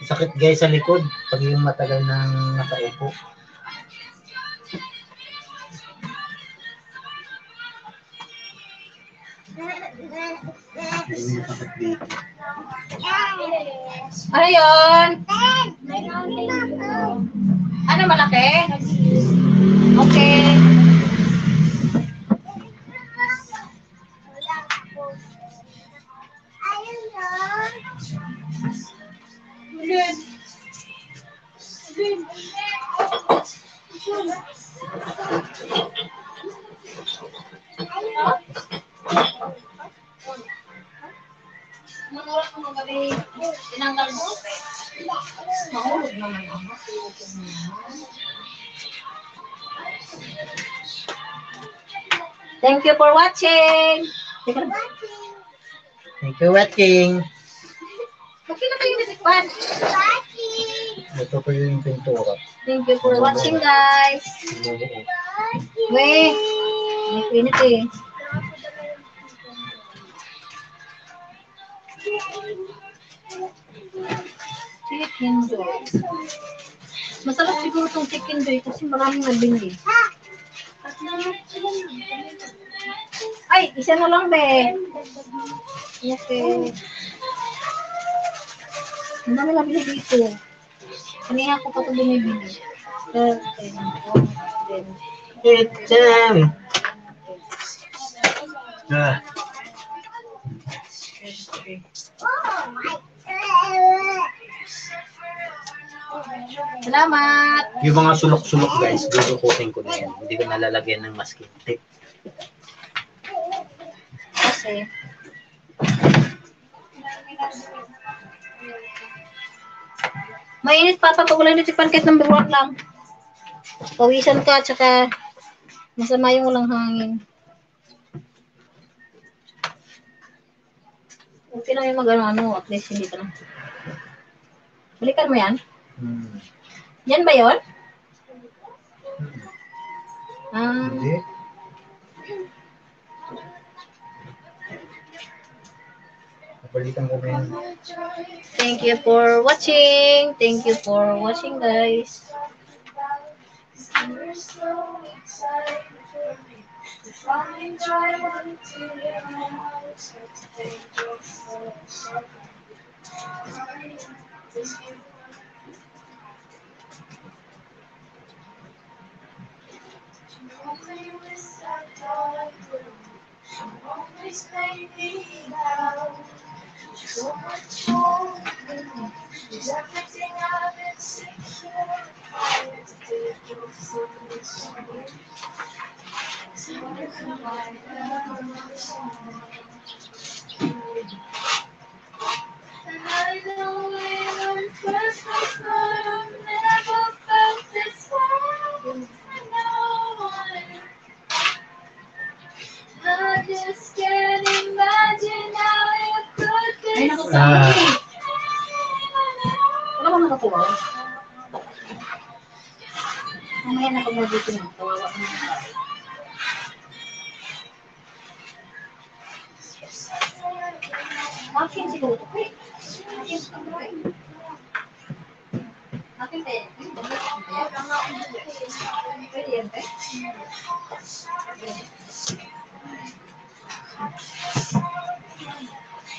Sakit guys sa likod pag yung matagal nang nakaupo. Ano yun? Ano, malaki? Okay. Thank you for watching. Thank you watching. Bakit na kayo? Ito po yung pintura. Thank you for watching, guys. Wait. May pinit eh. Chicken joy. Masarap siguro itong chicken joy kasi maraming nabili. Ay, isa na lang, be. Okay. Ang dami nabili dito. Kanina ko pa ito bumibili. Uh, okay. It's time. Ah, Salamat! yung mga sulok-sulok guys, dudukutin ko na yan. Hindi ko nalalagyan ng masking tape. Kasi, Mainit pa pag ulan dito kahit number one lang. Pawisan ka, tsaka masama yung walang hangin. Okay lang yung mag-ano, ano, at least hindi ka lang. Balikan mo yan? Hmm. Yan ba yon? Ah, Hindi. Balikan ko na yan. thank you for watching. Thank you for watching, guys. We're so excited to finally drive into your house and take your phone. Always make me out. So much more than me. Is everything I've been secure. I have to take your phone. So come on, And I know when first I thought I've never felt this way. No one. I just can't imagine how it Ah. Wala bang nakakuha? Mamaya na pag mabuti na. Kawawa na. Akin siguro. Wait. Akin siguro. Akin pe. Pwede yan pe? Mahulog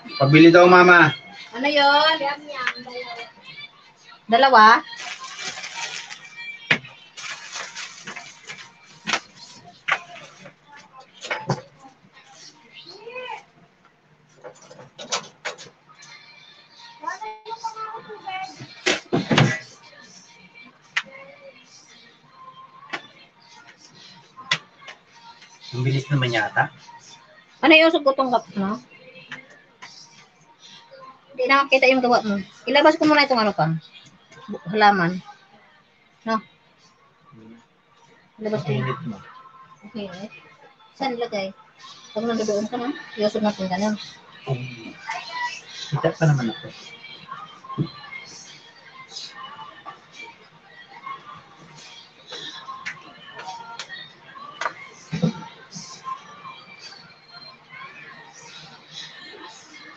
Pabili daw, mama. Ano yun? Dalawa? Ang bilis naman yata. Ano yung sugutong kap no? Nakakita yung gawa mo. Ilabas ko muna itong ano pa. Halaman. No? Ilabas ko. Okay. eh. Saan ilagay? Pag nandoon ka na, iusog natin ganun. Kita pa naman ako.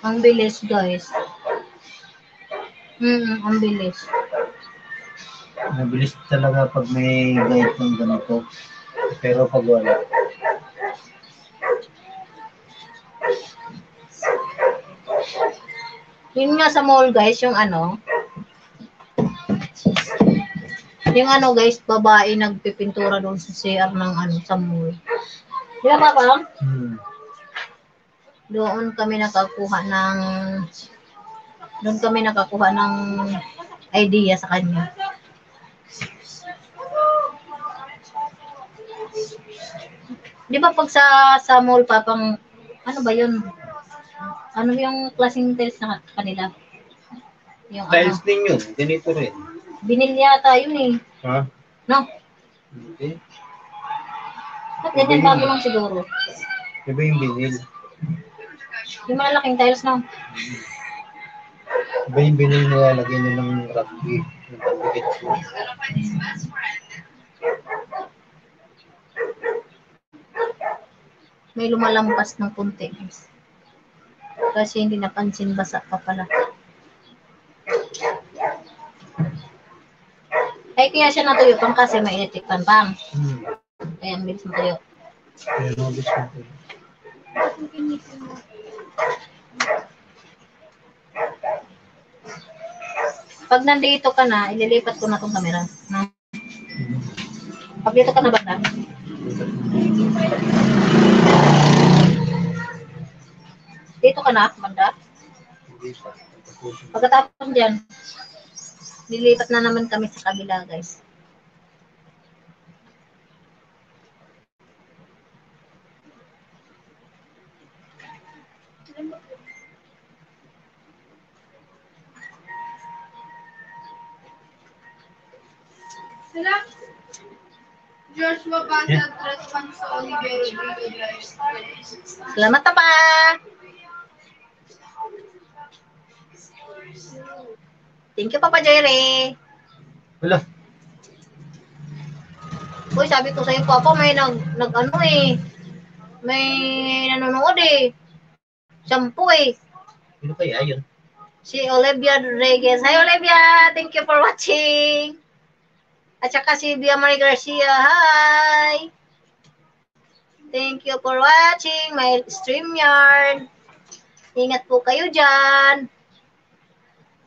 Ang bilis, guys. Hmm, ang bilis. Mabilis talaga pag may guide ng ganito. Pero pag wala, Yun nga sa mall, guys, yung ano, yung ano, guys, babae nagpipintura doon sa CR ng ano, sa mall. Di ba, Papa? hmm, Doon kami nakakuha ng, doon kami nakakuha ng idea sa kanya. Di ba pag sa sa mall papang ano ba yun? Ano yung klaseng tiles na kanila? Yung tiles ano, din yun. Ganito rin. binili yata yun eh. Ha? No? Hindi. Ba't ganyan bago lang siguro? Iba yung binil. Yung malalaking tiles no? Iba yung binil nila, lagyan nyo ng rugby. May lumalampas ng guys. Kasi hindi napansin basa pa pala. Ay, kaya siya natuyo pang kasi mainit tikpan pang. Hmm. Kaya ang bilis matuyo. Pero nobis mo ito. Pag nandito ka na, ililipat ko na tong camera. Na. Pag dito ka na banda. Dito ka na, banda. Pagkatapos dyan, lilipat na naman kami sa kabila, guys. Sila? Joshua Banda, response sa Olivero Video Drive. Salamat na pa! Thank you, Papa Jerry. Wala. Uy, sabi ko sa'yo, Papa, may nag, nag ano eh. May nanonood eh. Shampoo eh. Sino kaya yun? Si Olivia Rodriguez. Hi, Olivia! Thank you for watching. At saka si Bia Marie Garcia. Hi! Thank you for watching my StreamYard. Ingat po kayo dyan.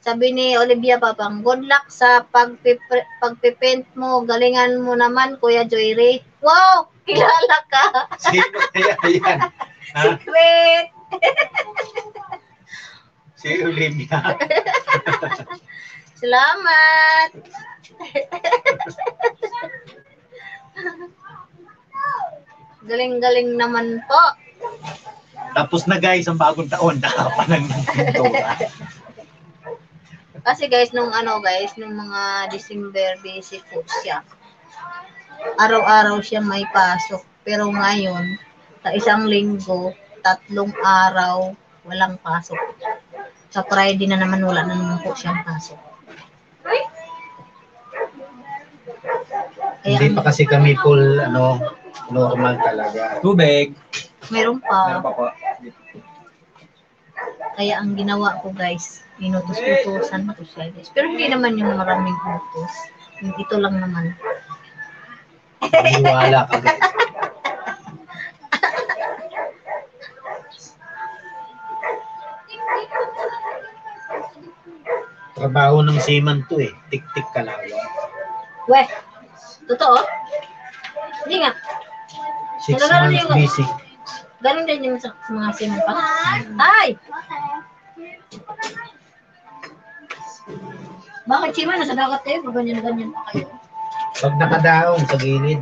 Sabi ni Olivia Papang, good luck sa pagpipint mo. Galingan mo naman, Kuya Joyre. Wow! *laughs* Kilala ka! Sino kaya yan? Ha? Secret! Si Olivia. *laughs* Salamat! Galing-galing naman po. Tapos na guys, ang bagong taon. *laughs* Nakapan ng pintura. Kasi guys, nung ano guys, nung mga December busy po siya. Araw-araw siya may pasok. Pero ngayon, sa isang linggo, tatlong araw, walang pasok. Sa Friday na naman, wala na naman po siyang pasok. Hindi pa kasi kami full, ano, normal talaga. Tubig. meron pa. Meron pa po. Kaya ang ginawa ko guys, inutos-utosan ko siya guys. Pero hindi naman yung maraming utos. Yung Ito lang naman. Maniwala ka guys. *laughs* Trabaho ng seaman to eh. Tik-tik ka lang. Weh, totoo? Hindi nga. Six Talaga months yung- busy. Ganun din yung sa, sa mga siman pa. Ay! Bakit si Man? Nasa dagat kayo? Pag ganyan-ganyan pa kayo. Pag nakadaong sa gilid.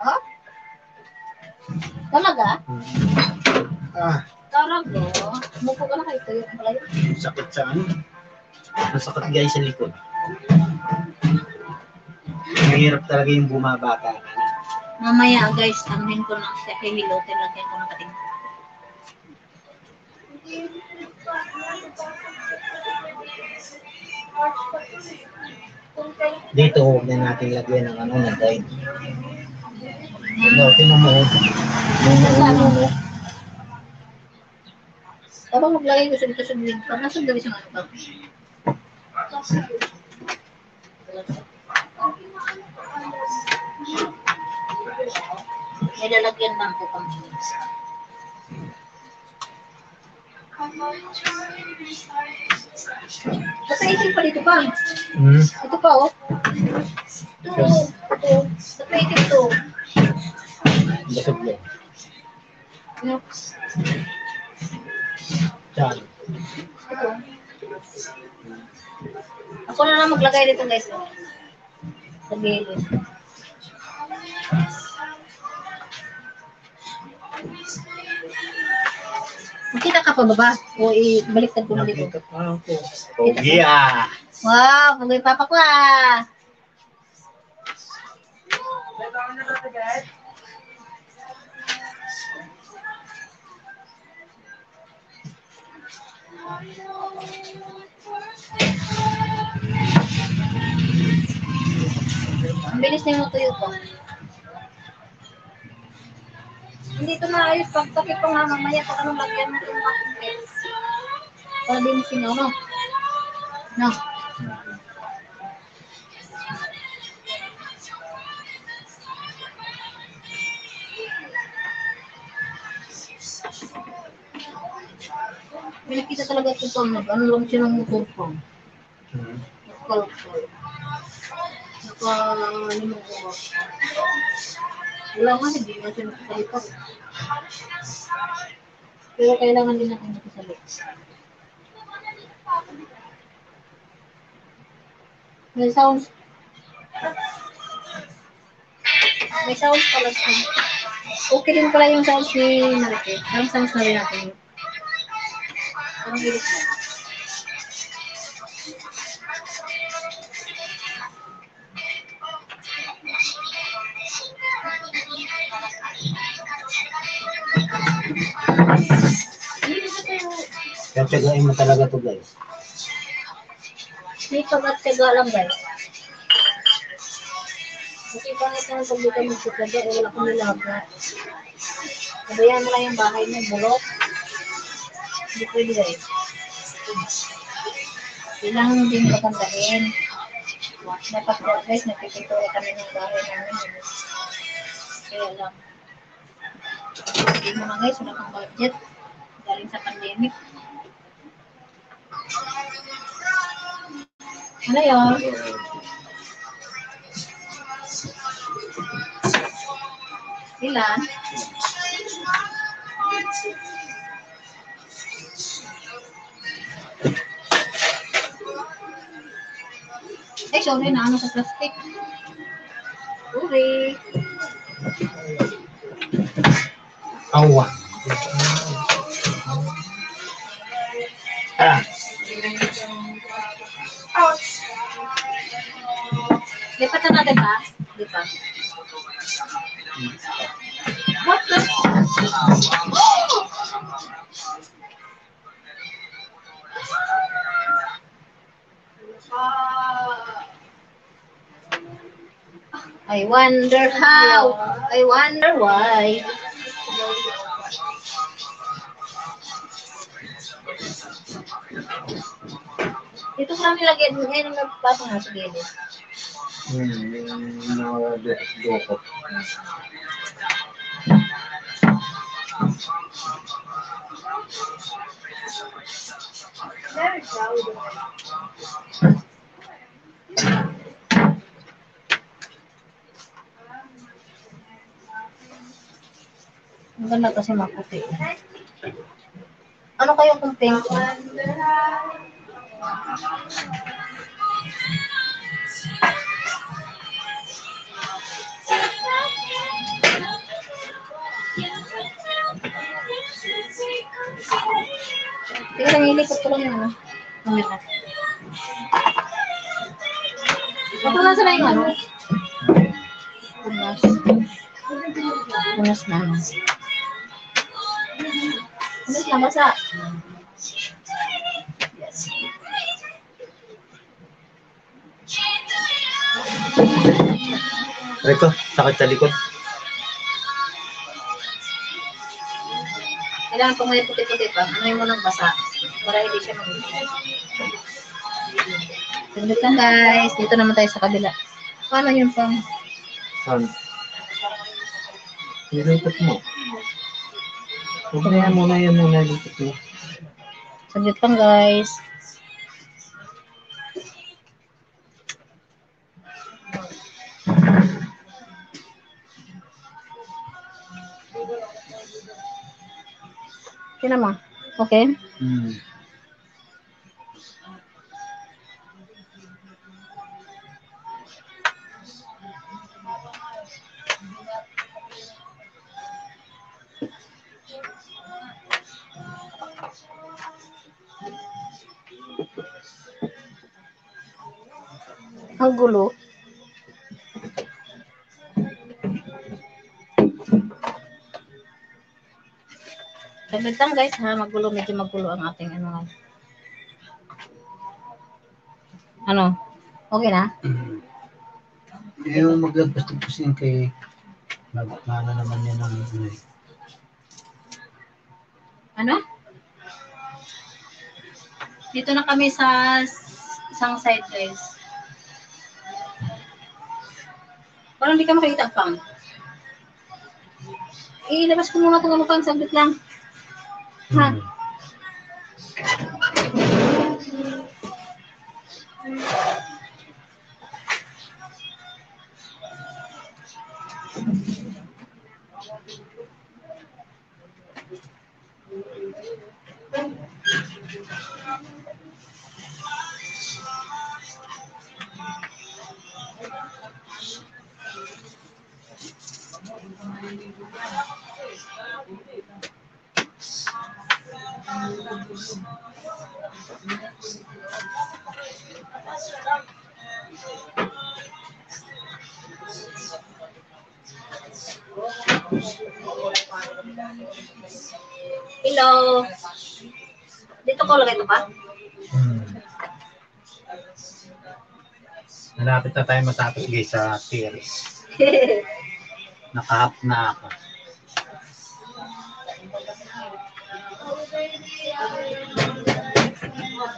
Ha? Talaga? Ah, Talaga? Mupo ka na kayo. Sakit sa ano. Masakit guys sa likod. Mahirap talaga yung bumabata ka na. Mamaya guys, anuhin ko na siya kay Milote. Lagyan ko ng kating. Dito, huwag na natin lagyan ng ano na guide. Ano, tinan mo. Ano, ano, Tapos maglagay ko sa dito sa gilid pa. Nasa dali sa ano ba? May lalagyan lang ko kami. Napaitin pa dito pa. Hmm? Ito pa oh. Ito. Ito. Napaitin to. Basog yan. Diyan. Ito. Ako na lang maglagay dito guys. Sa gilid. Makita ka pa ba ba? O ibaliktad ko na dito. Nakita pa ako. Pogi ah. Wow, pagay papa ko ah. Ang bilis na yung matuyo ko. Hindi ito maayos. Pagtakip ko nga mamaya kung anong lagyan mo itong package. Para din sino, no? No. May nakita talaga ito po. Ano lang siya ng motor ko. Hmm. Kalkal. Nakalimang ko. Wala nga, hindi na siya nakakalipat. Pero kailangan din natin nakasalik. May sounds. May sounds pala siya. Okay din pala yung sounds ni Marike. Ang sounds na rin natin. Parang bilis na. Kaya tiyagain mo talaga to guys. May pag-atsaga lang guys. Kasi pangit naman pag di ka magtsaga, eh wala kang nilaga. Sabayan mo lang yung bahay mo, bulok. Hindi pwede guys. Kailangan din patandahin. Po guys, nagpipintura kami ng bahay namin. Kaya lang. Hindi mo na guys, wala kang budget. Galing sa pandemic. Ano yun? Ilan? Ay, sorry na ano sa plastic. Sorry. Awa. Ah, Lipat na natin ba? Lipat. What the? *gasps* I wonder how. I wonder why. Ito ko lang nilagyan. Ngayon nagpapang na sa gilid. hmm, yung mga. Ang ganda kasi maputi. Ano kayo kung pink? Tingnan lang, ilikot ko lang yung ano. Camera. Baka nasa na yung ano? Punas. Punas na. Punas na, basa. Yes. Reko, sakit sa likod. Kailangan pag may puti-puti pa, ano mo ng basa para hindi siya mag Tundot lang guys. Dito naman tayo sa kabila. Paano yun pang? Saan? Nilipat mo. Huwag na yan muna yan muna lipat mo. Saglit lang guys. Tingnan mo. Okay? Hmm. Ang gulo. Saglit lang guys ha, magulo, medyo magulo ang ating ano. Ano? Okay na? Eh, yung maglagpas-lagpas yun kay mag ano naman yan ng ano eh. Ano? Dito na kami sa isang side guys. Parang hindi ka makita pang. Ilabas ko muna itong ano pang saglit lang. Ha? Hmm. Hello. Dito ko lang ito pa. Hmm. Malapit na tayo matapos guys sa series. *laughs* Nakahap na ako.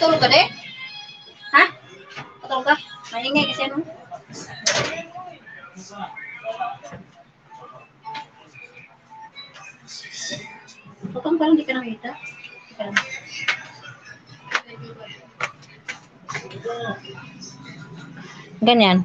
Patulog ka din? Ha? Patulog ka? Maingay kasi ano? Patulog ka lang, di ka nakita. Di ka lang. Ganyan.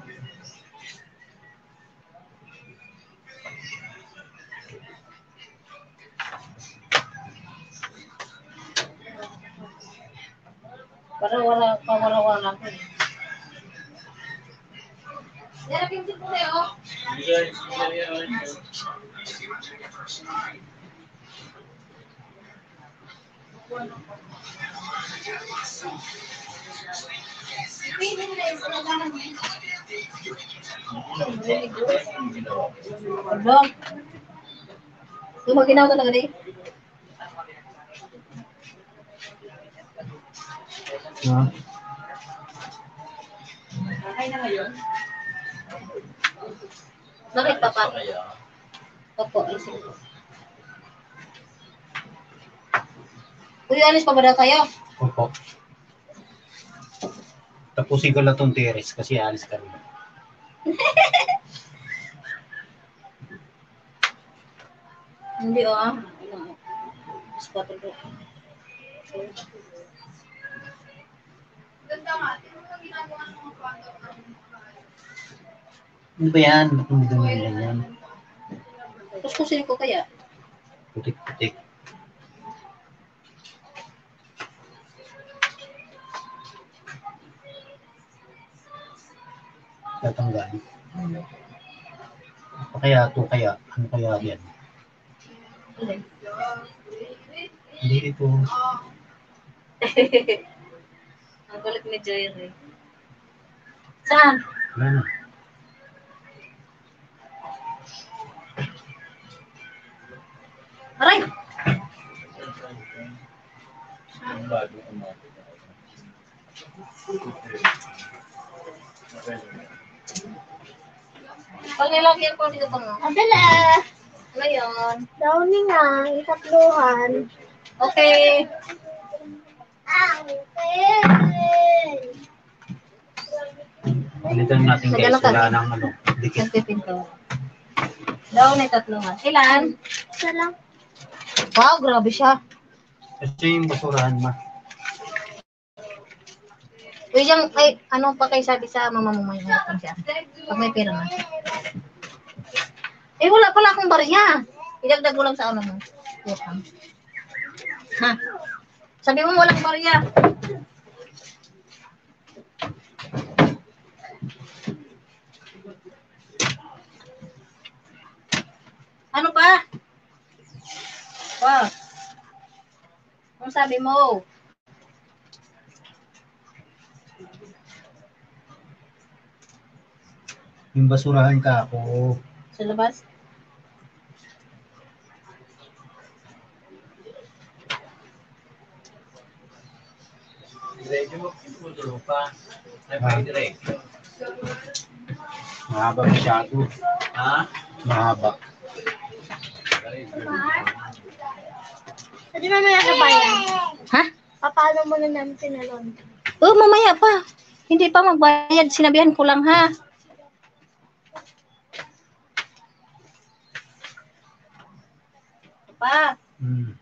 Lumaginaw talaga di. Ha? Bakit papa? Opo, ay sige po. Uy, alis pa ba daw tayo? Opo. Tapusin ko lang tong series kasi alis ka rin. *laughs* Hindi oh. ah. Mas patol ko. Ano ba yan? Ba't hindi dumi lang yan? Kuskusin ko kaya. Putik-putik. Tatanggal. Ano kaya ito kaya? Ano kaya yan? Hindi ito. Ang *laughs* kulit ni Jerry. Saan? Wala na. Aray! Pag nilagyan ko dito pa mo. Adala. Ano yun? Downy nga. Itatluhan. Okay. Pilitan natin guys. Wala nang ano. Dikit. Nagpipinto. Daw na tatlungan. Ilan? Isa lang. Wow, grabe siya. Ito yung basurahan ma. Uy, yung, ay, ano pa kayo sabi sa mama mo may harapan siya? Pag may pera na. Eh, wala pala akong barya. Idagdag mo lang sa ano mo. Ha? Sabi mo walang barya. Ano pa? Wow. Ano sabi mo? Yung basurahan ka ako. Sa labas? Mahaba masyado. Ha? Mahaba. Pwede mamaya ka ba yan? Ha? Papaano mo na namin pinalon? Oh, mamaya pa. Hindi pa magbayad. Sinabihan ko lang ha. Pa, Hmm.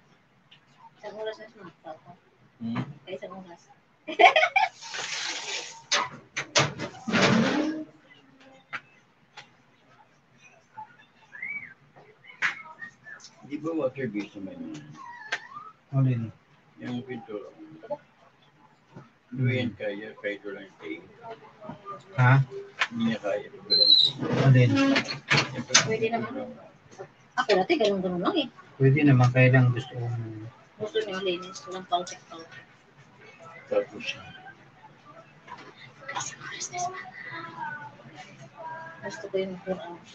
isang oras na sumata pa. Hmm? Kaya isang oras. Di ba water base naman yun? Alin? Yung pintura. Hindi yan kaya, kahit walang tape. Ha? Hindi niya kaya. Alin? Siyempre, Pwede naman. Ako dati, ganun-ganun lang eh. Pwede naman, kaya lang gusto kong... Gusto niyo linis, walang palpik-palpik. Tapos, Gusto ko yung 4 hours.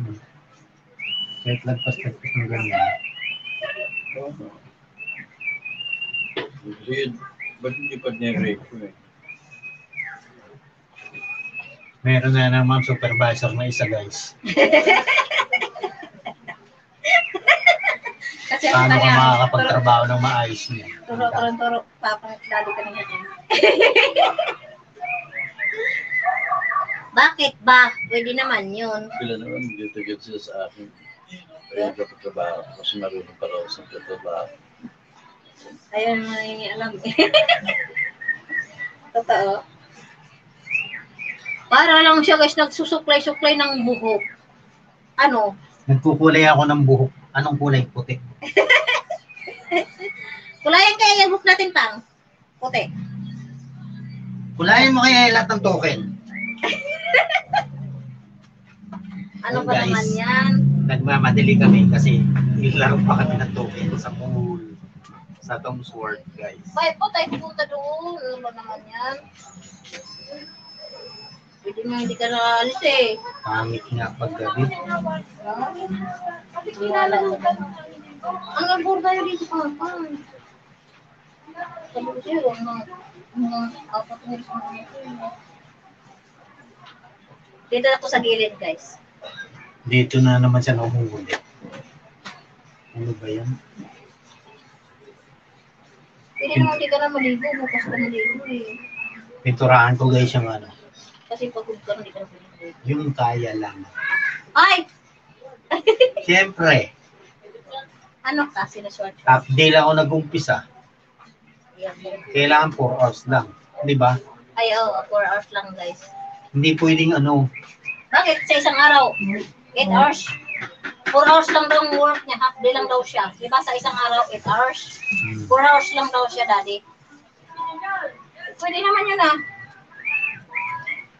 Hmm. Kahit lagpas-lagpas ng ganyan. Ba't hindi pa niya-rape ko eh? Meron na naman supervisor na isa, guys. *laughs* Kasi ako Paano ka makakapagtrabaho ng maayos niya? turo, turo, turo, papa, dali ka niya. *laughs* Bakit ba? Pwede naman yun. Sila naman, dito agad sila sa akin. Kaya kapag trabaho, kasi marunong pa raw sa trabaho. Ayun yung alam eh. *laughs* Totoo. Para lang siya guys, nagsusuklay-suklay ng buhok. Ano? Nagkukulay ako ng buhok. Anong kulay? Puti. *laughs* Kulayan kaya yung buhok natin pang. Puti. Kulayan mo kaya lahat ng token. *laughs* Ano Oh, ba guys. naman yan? Nagmamadali kami kasi nilaro pa kami ng token sa pool. Sa Tom's World, guys. Bay, puti, puta doon. Ano ba naman yan? Pwede nga hindi ka naalis eh. Pangit nga paggabi. Wala ko. Ang albor tayo dito pa sa'yo, ang mga mga apat na rin ito. Dito ako sa gilid, guys. Dito na naman siya nahuhuli. Ano ba yan? Pwede naman di ka na maligo, bukas ka maligo eh. Pinturahan ko guys yung ano. Kasi pagod ka, hindi ka na pwede maligo. Yung kaya lang. Ay! *laughs* Siyempre, Ano ka, sinashort? half day lang ako nag-umpisa. Kailangan 4 hours lang. Di ba? Ay, oo, 4 hours lang, guys. Hindi pwedeng ano. Bakit? Sa isang araw, 8 hours. 4 hours lang daw ang work niya, half day lang daw siya. Di ba sa isang araw, 8 hours? hmm, 4 hours lang daw siya, daddy. Pwede naman yun ah.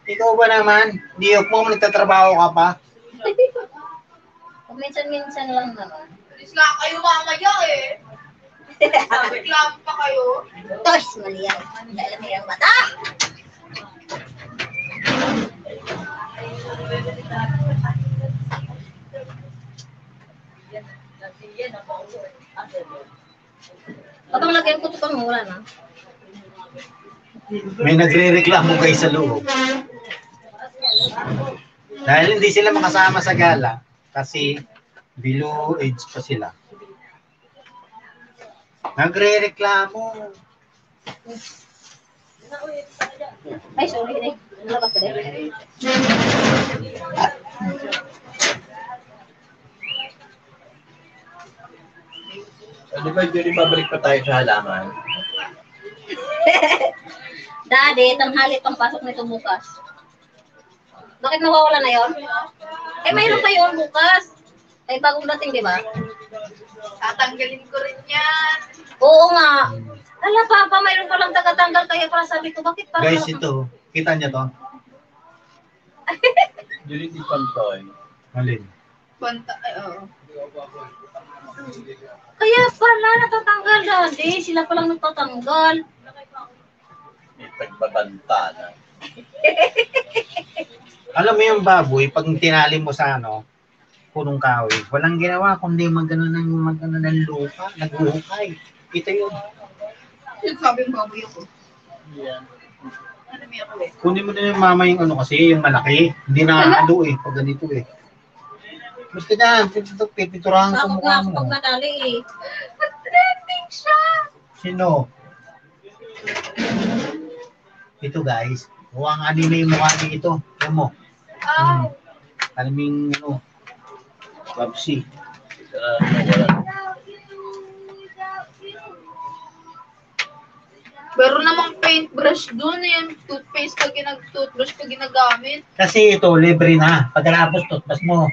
Ikaw ba naman? Di mo nagtatrabaho ka pa? *laughs* Minsan-minsan lang naman. Alis nga kayo mamaya eh. *laughs* Reklamo pa kayo. Toys, mali yan. Dahil may ang bata. Habang lagyan ko ito pang mura na. May nagre-reklamo guys sa loob. Dahil hindi sila makasama sa gala kasi below age pa sila. Nagre-reklamo. Ay, sorry. Ay, labas ka din. Di ba, hindi babalik pa tayo sa halaman? *laughs* Daddy, tanghali pang pasok nito bukas. Bakit nawawala na yon? Eh, mayroon pa yun bukas. Ay, bagong dating, di ba? Tatanggalin ko rin yan. Oo nga. Ala, papa, mayroon palang tagatanggal. Kaya para sabi ko, bakit pa? Guys, ito. Kita niyo to? Hindi di pantay. Alin? Kwanta, ay, oo. Kaya pala natatanggal, daddy. Sila palang nagtatanggal. May pagbabanta na. *laughs* Alam mo yung baboy, pag tinali mo sa ano, punong kahoy, walang ginawa kundi magano ng magano ng lupa, naghuhukay. Kita yun. Yung sabi mo, baboy ako. Yan. Ano ako eh. Kunin mo na yung mama yung ano kasi, yung malaki. Hindi na ano eh, pag ganito eh. Basta dyan, pipito- pipiturahan sa Bakit nga mukha ako mo. pag nadali eh. Trending siya. Sino? Ito guys, mukhang anime yung mukha niya ito. Alam mo, Ah, alaming ano, Babsi. Uh, wala. Pero namang paintbrush dun eh. Toothpaste pag ginag toothbrush pag ginagamit. Kasi ito, libre na. Pagkatapos toothpaste mo,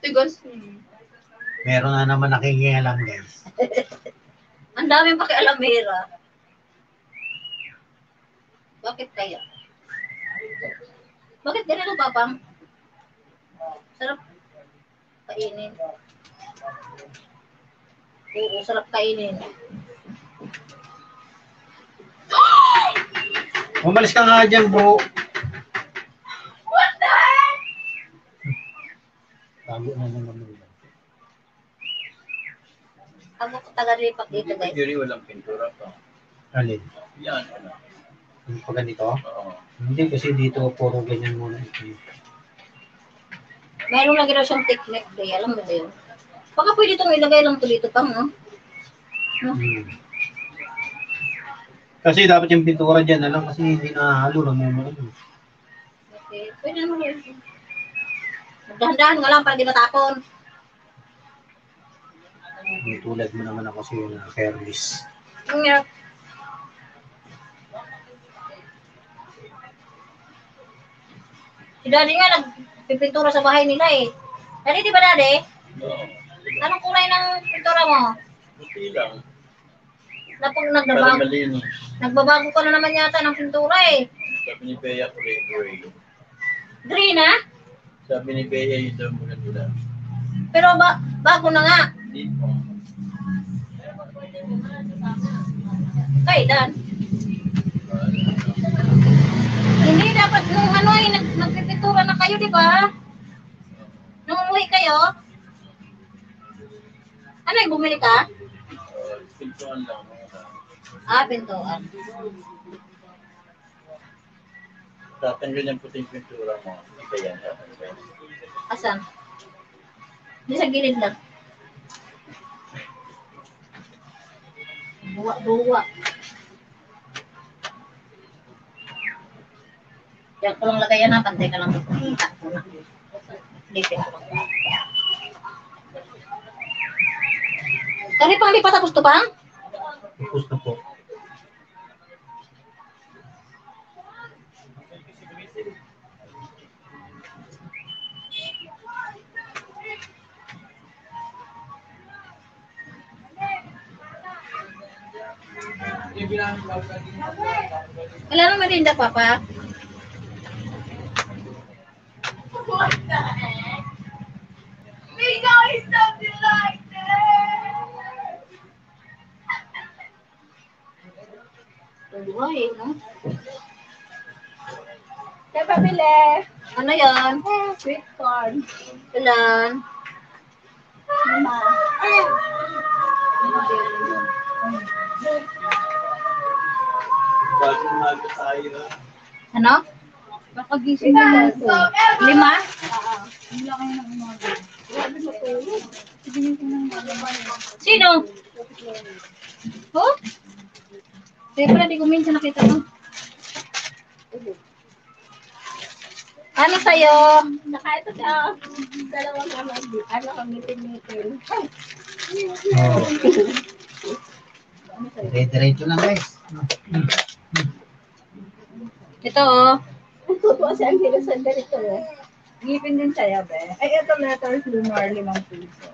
Tigas. Hmm. meron na naman nakikialam guys. Ang daming pakialamera. Bakit kaya? Bakit ganito, Papang? Sarap kainin. Oo, sarap kainin. *gasps* Umalis ka nga dyan bro. What the heck? Tago na naman mo. Ako taga-lipat dito, guys. Yuri, walang pintura pa. Alin? Yan, ano. Yung pa ganito? Oo. Hindi kasi dito puro ganyan muna. Meron lagi daw siyang technique day. Alam mo ba yun? Baka pwede itong ilagay lang to dito pang, no? Hmm. Kasi dapat yung pintura dyan na lang kasi hindi nahalo na mo. Okay. Pwede naman yun. Magdahan-dahan nga lang para di matapon. Yung tulad mo naman ako sa na careless. Ang Si daddy nga nagpipintura sa bahay nila eh. Daddy, di ba daddy? Oo. Anong kulay ng pintura mo? Buti lang. Na pag Para nagbabago, nagbabago ka na naman yata ng pintura eh. Sabi ni Bea kulay gray. Green ha? Sabi ni Bea yun daw maganda. Pero ba, bago na nga. Hindi po. Kay Dan. Hindi dapat nung ano eh, nag, na kayo, di ba? Nung umuwi kayo? Ano eh, bumili ka? Pintuan lang. Ah, pintuan. Tatanggal yung puting pintura mo. Ito yan. Asan? Di sa gilid lang. Buwa-buwa. Yan ko lang lagayan na, pantay ka lang. Takbo na. Lipin ko lang. Kani pang di pa tapos to pang? Tapos na po. Wala nang merinda, Papa. What the heck? We got something like that. Eh, no? Kaya pabili. Ano yan? Sweet corn. Ilan? Mama. Bagong Ano? Nakagising na ako. Lima? Ang laki ng umaga. Sige ng Sino? Oh? Kaya pala di ko minsan nakita mo. Ano sa'yo? Nakaito siya. Dalawang ano, ano kami tinitin. Oh. Dire-diretso lang guys. Ito oh. Totoo siya ang kilusan ganito eh. Ngipin din siya, be. Ay, ito letters lumar, limang piso.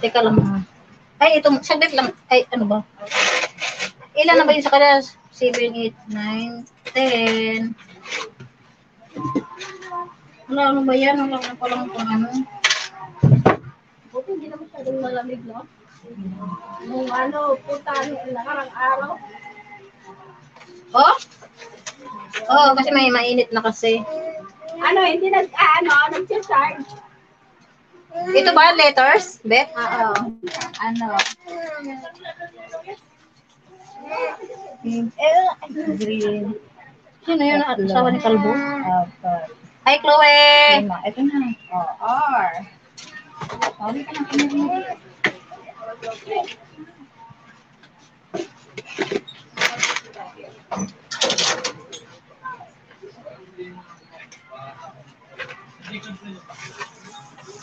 Teka lang. ah. Ay, ito, saglit lang. Ay, ano ba? Ilan na ba yun sa kanila? 7, 8, 9, 10. Wala, ano ba yan? Wala na palang kung ano. Buti hindi na masyadong malamig, no? Nung ano, nung nakarang araw. Oh? Oo, oh, kasi may mainit na kasi. Ano, hindi nag, ah, ano, nag-charge. Ito ba, letters? Bet? Oo. Ano? Pink. Green. Sino yun? Asawa ni Kalbo? Apat. Hi, Chloe! Lima. Ito na. Oh, R. Sorry ka na kinabi.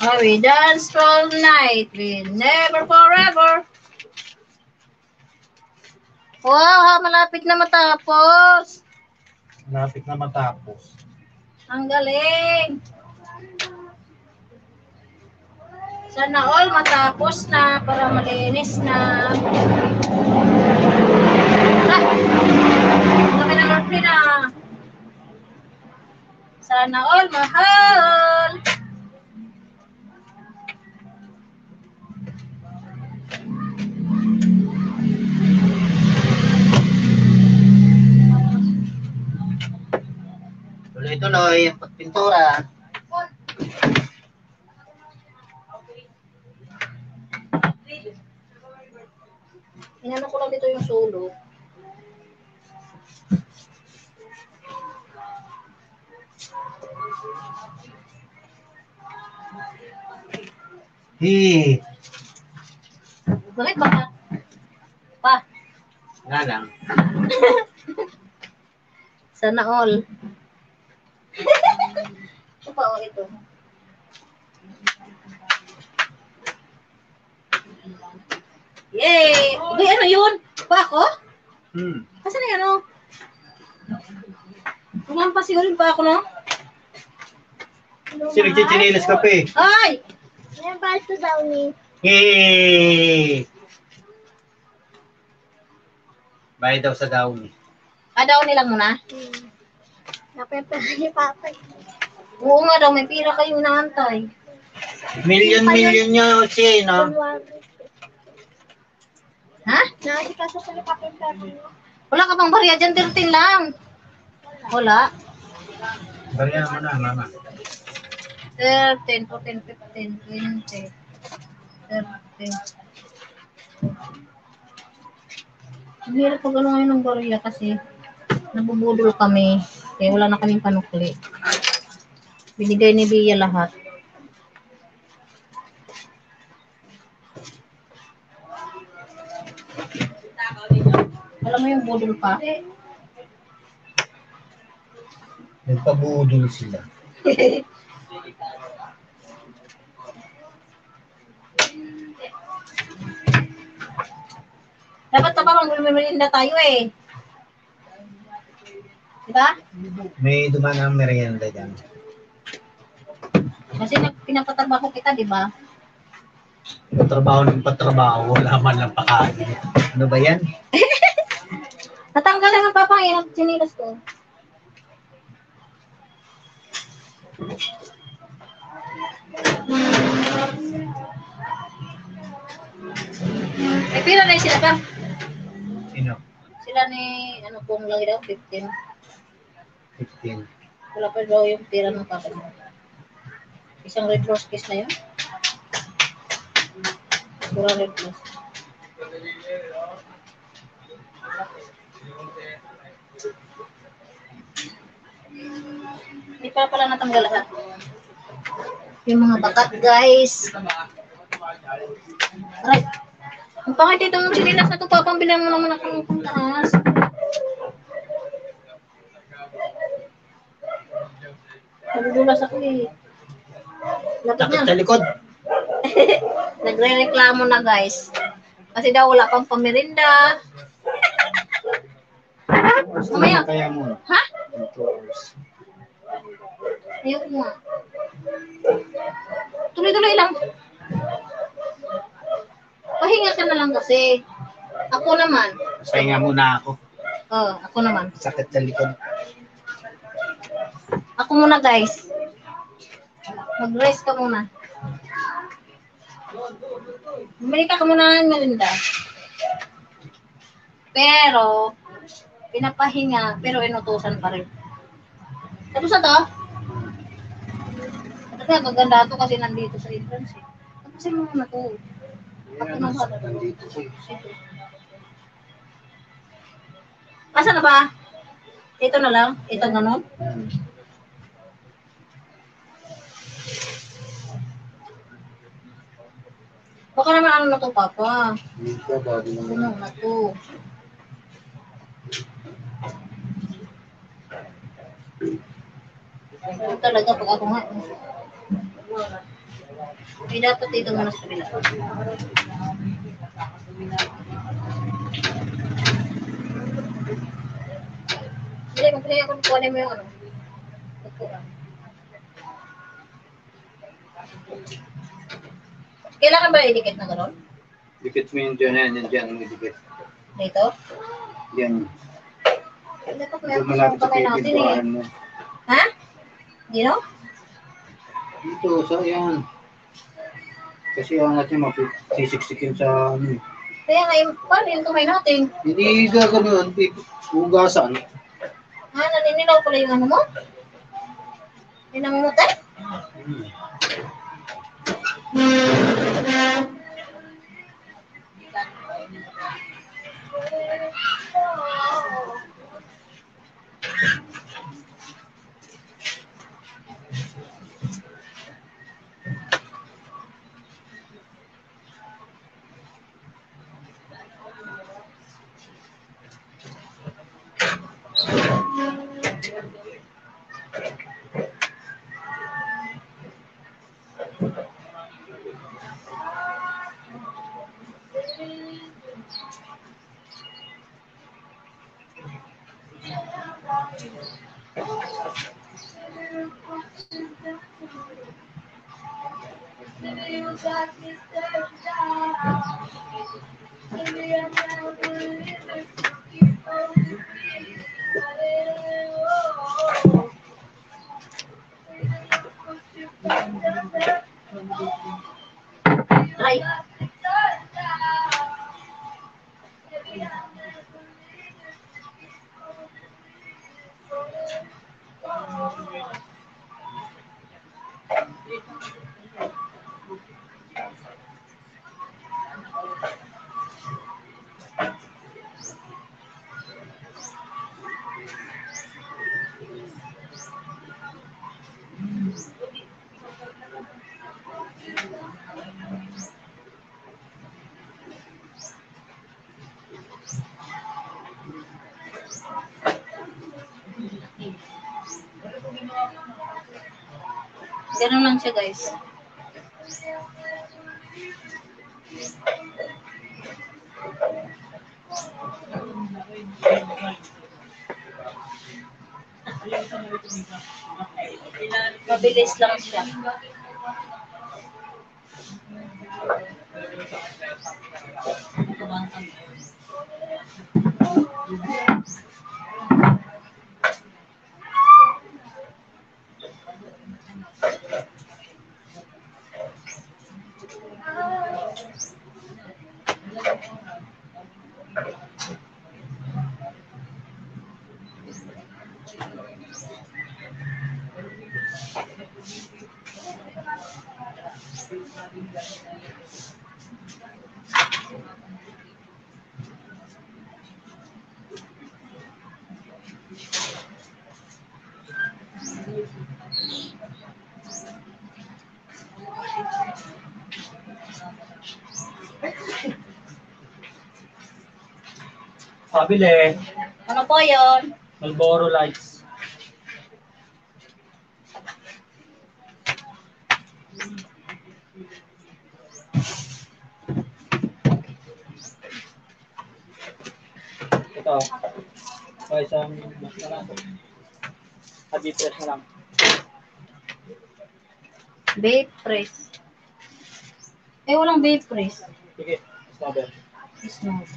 Oh, we dance all night. We never forever. Wow, ha, malapit na matapos. Malapit na matapos. Ang galing. Sana all matapos na para malinis na. Ah, kami na Lord na. Sana all mahal. Tuloy-tuloy ang pagpintura. Inano ko lang dito yung sulo. Hey, Bakit ba? Pa, nga lang. *laughs* sana all. *laughs* ito pa, oh, ito. Yay! Uy, ano yun? Pa ako? Hmm. Asan na yan, oh? Rumampas siguro pa ako, no? Sino chichinilas ka pa eh? Ay! Yan pa ito daw ni. Hey! Bayad daw sa daon. Adaw nilang muna. Hmm. Napepera ni Papa. Oo nga daw, may pira kayong naantay. Million-million niya siya, no? Kunwari. Ha? Nakasikaso ko ni Papa. Wala ka bang barya dyan? 13 lang. Wala. Bariyan mo na, mama. 13, 14, 15, 20, 30. Ang hirap pag ano ngayon ng barya kasi nabubudol kami. Kaya wala na kaming panukli. Binigay ni Bia lahat. Alam mo yung budol pa? Nagpabudol sila. *laughs* Dapat pa ba magmimerinda tayo eh. Diba? May dumaan ang merienda dyan. Kasi pinapatrabaho kita, di ba? Patrabaho ng patrabaho, wala man lang pakain. Ano ba yan? *laughs* Natanggal lang ang papangin at sinilas ko. Eh, pila na sila ba? Sino? Sila ni, ano kung lang daw, 15. 15. Wala pa daw yung pira ng papa niya. Isang red rose kiss na yun. Pura red rose. Hindi pa pala natanggal lahat. Yung mga bakat, guys. Aray. Ang pangit ito ng sinilas na ito, papambilan mo naman akong pang taas. Nadudulas ako eh. Lapit na. sa likod. *laughs* Nagre-reklamo na guys. Kasi daw wala pang pamirinda. Mamaya. Kaya mo. Ha? Two hours. Ayoko nga. Tuloy-tuloy lang. Pahinga ka na lang kasi. Ako naman. Pahinga muna ako. Oh, ako naman. Sakit sa likod. Ako muna guys. Mag-rest ka muna. Bumili ka muna ng merinda. Pero, pinapahinga, pero inutusan pa rin. Tapos na to? Nga, maganda to kasi nandito sa entrance eh. Muna to. Ako na ba? Asa na ba? Ito na lang? Ito ganun? Hmm. Baka naman ano na to, Papa. Dito, bago Ano na to? Ito talaga pag ako nga. May dapat dito muna sa kabila. Kaya kung kukunin mo yung ano. Kailangan ba idikit na gano'n? Dikit mo yun dyan, yan, yan, ang dikit. Dito? Yan, Dapat meron malapit sa sa kamay natin eh. pintuan mo. Ha? Dino? Dito, sa yan. Kasi ang natin mapisiksikin sa ano. eh. Kaya nga, yung, paano yung kamay natin? Hindi gagano'n, hindi hugasan. Ha? Naninilaw pala yung ano mo? Yung namumutay? Hmm. Ganun lang siya, guys. Mabilis lang siya. Pabili, Ano po yun? Malboro Lights. So, isang. Happy press na lang. Vape press. Eh, walang vape press. Sige, stopper. Smoke.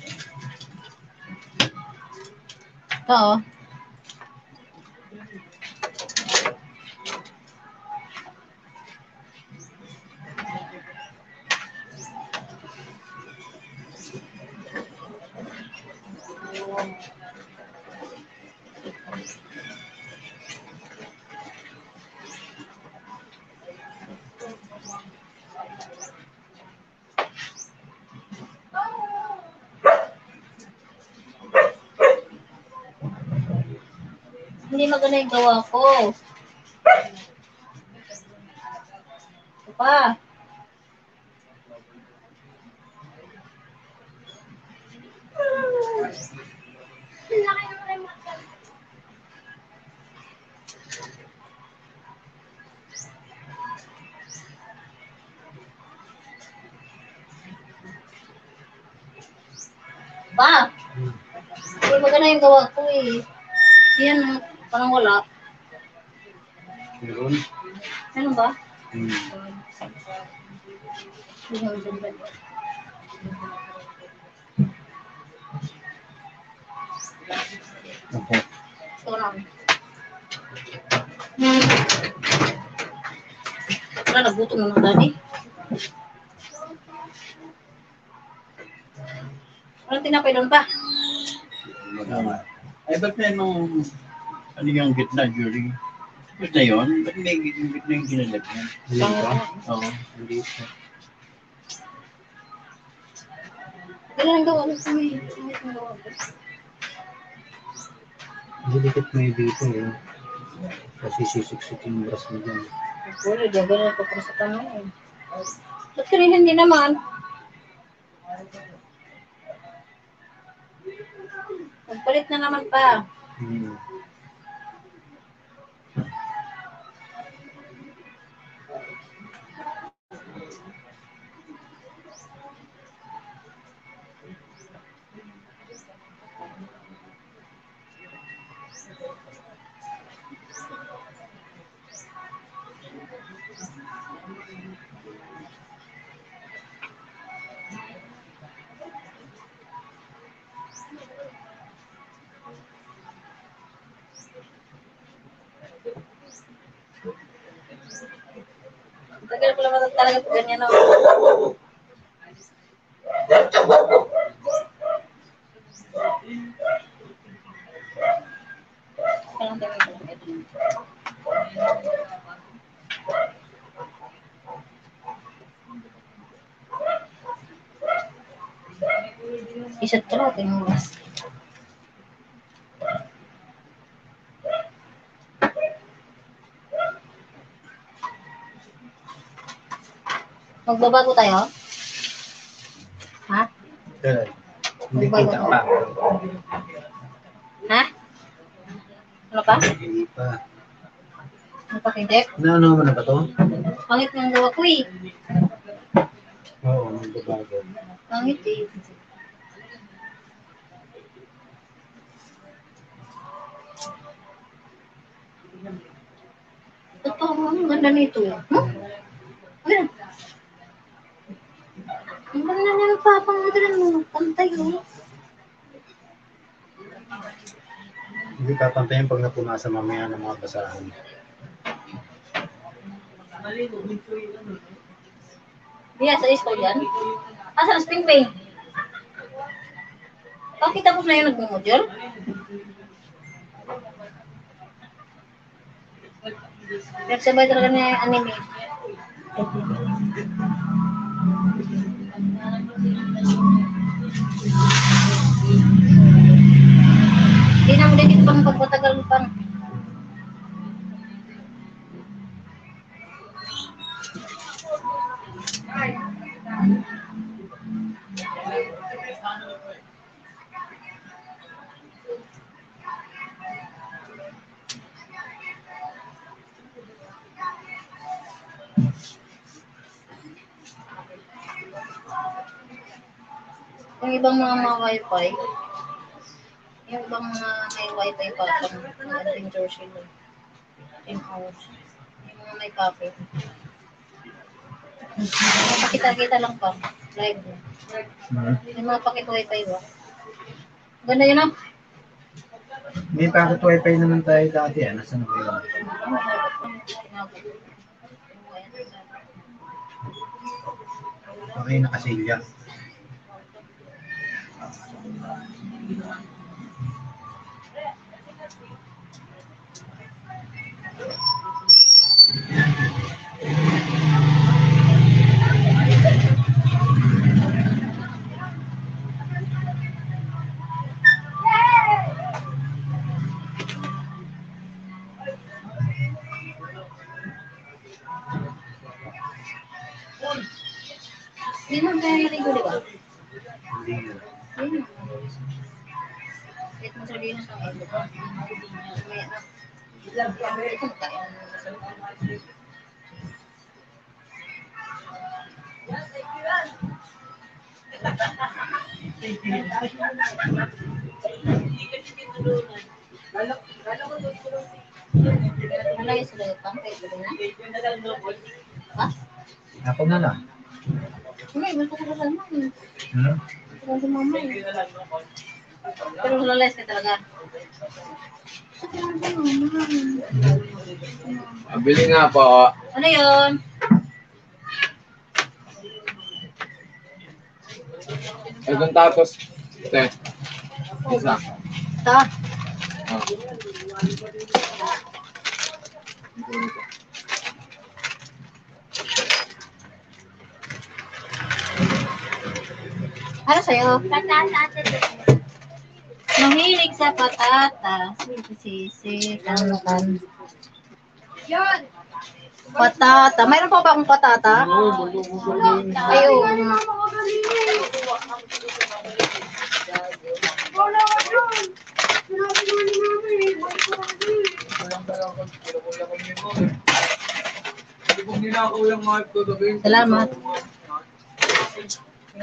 Ito, oh. Hindi maganda yung gawa ko. Ito pa. Wala. Meron. Ano ba? Hmm. Opo. Ito lang. Wala, nagutom na ng daddy. Walang tinapay doon pa. Ay, ba't na nung, ano yung gitna during, gitna yun? Ba't may gitna yung ginalagyan? Hindi pa. Oo. Hindi pa. Ano kami. Hindi dikit mo yung dito eh. Kasi sisiksik yung bras mo dyan. Wala, di ba na ito para sa tanong eh. Ba't ka rin hindi naman? Nagpalit na naman pa. Hmm. Ko naman talaga po ganyan no. Parang tayo ito. Isa't ko lang, tingnan mo. Magbabago tayo? Ha? Kaya, Hindi kita pa. Ha? Ano pa? Hindi pa. Ano pa hindi? Ano mo na ba to? Pangit ng gawa ko eh. Oo, magbabago. Pangit eh. Ito, ang ganda nito. Huh? Ayan. Ganda na ng papangalan mo. Pantay oh. Hindi papantayin pag napunasa mamaya ng mga basahan. Diyan, sa isko dyan. Ah, sa spring bay. Bakit tapos na yung nagmumodule? Nagsabay talaga na yung anime. Hindi na mo din ito pang pagpatagal pang. Yung ibang mga mga wifi, yung ibang mga may wifi pa, pang adventure sila. Yung house. Yung mga may cafe. Pakita-kita lang pa. Live. Hmm. Yung mga pakit wifi ba? Ganda yun ah. May packet wifi naman tayo dati. Ah. Nasaan na ba yun? Okay, nakasilya. Hindi mo narigo, di ba? Na. Hindi mo. Kahit mo sabihin sa akin, di ba? May ano. Ito tayo. Malay sila yung pang pwede na. Ha? Ako na lang. Hindi, gusto ko sa naman. Hmm? Ko sa mama eh. Pero lalayas ka talaga. Bili nga po. Ano yun? Itong tapos. Te. Isa. Ito. Oh. Ano sa'yo? Patatas. Mahilig sa patatas. Sisi, kanukan. Yun. Patata. Mayroon pa ba akong patata? Ayun. Wala ka dyan. Sinabi mo ni ninakulang mga ito. sabihin ko. Salamat. Ay,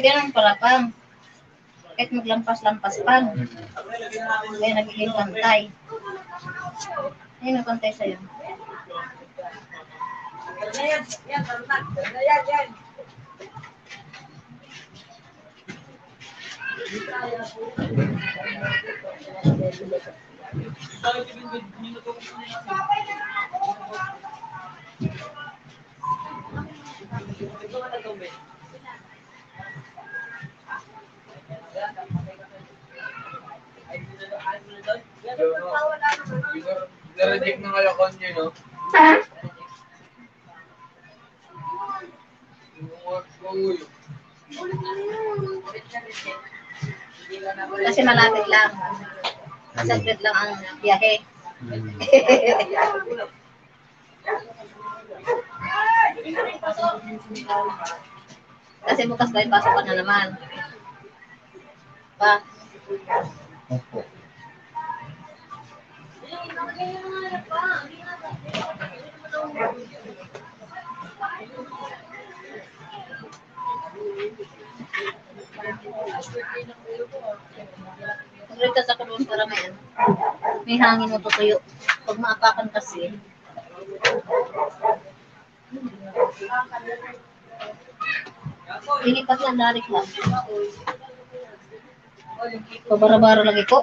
ganun pala pang. Kahit maglampas-lampas pang. Kaya nagiging pantay. Ayun ang pantay sa'yo. Nireject na kayo kanya, no? Kasi malapit lang. Saglit lang ang biyahe. *laughs* Kasi bukas pasok ka na naman. Pa, Opo. Magligtas ako doon para may ano. May hangin mo tutuyo. Pag maapakan kasi. Lilipat lang, darik lang. Pabara-bara lagi po.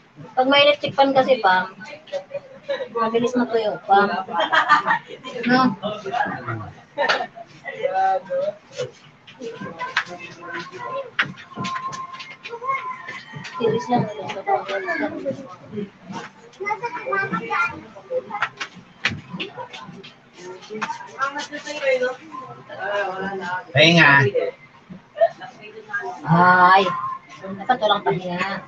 Pag may electric fan kasi pa, mabilis matuyo pa. No? Tiris lang. Pahinga. Ay, dapat walang pahinga.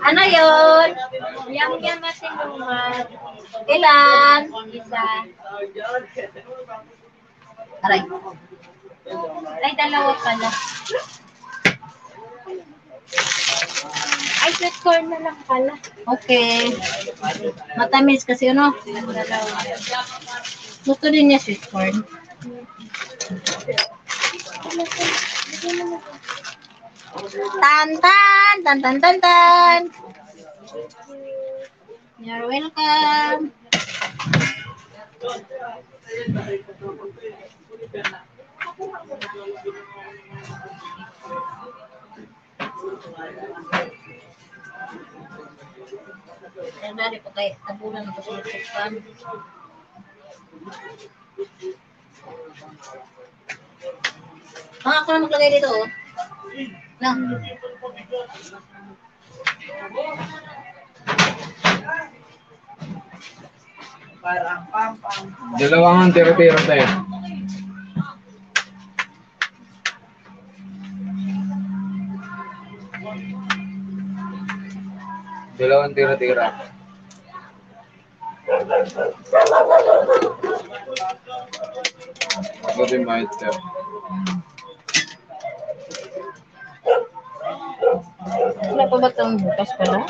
Ano yun? Yang yan masinuman. Ilan? Isa. Aray. Ay, dalawa pala. Ay, sweet corn na lang pala. Okay. Matamis kasi ano. Dalawa. Gusto din niya sweet corn. Tan tan tan tan tan tan. You're welcome. Yan dali pa kay tabunan ko sa tukan. Ah, ako na maglagay dito, oh. Na. Parang pam pam. Dalawang tira-tira tayo. Dalawang tira-tira. Ito din master. Wala pa ba itong bukas pala?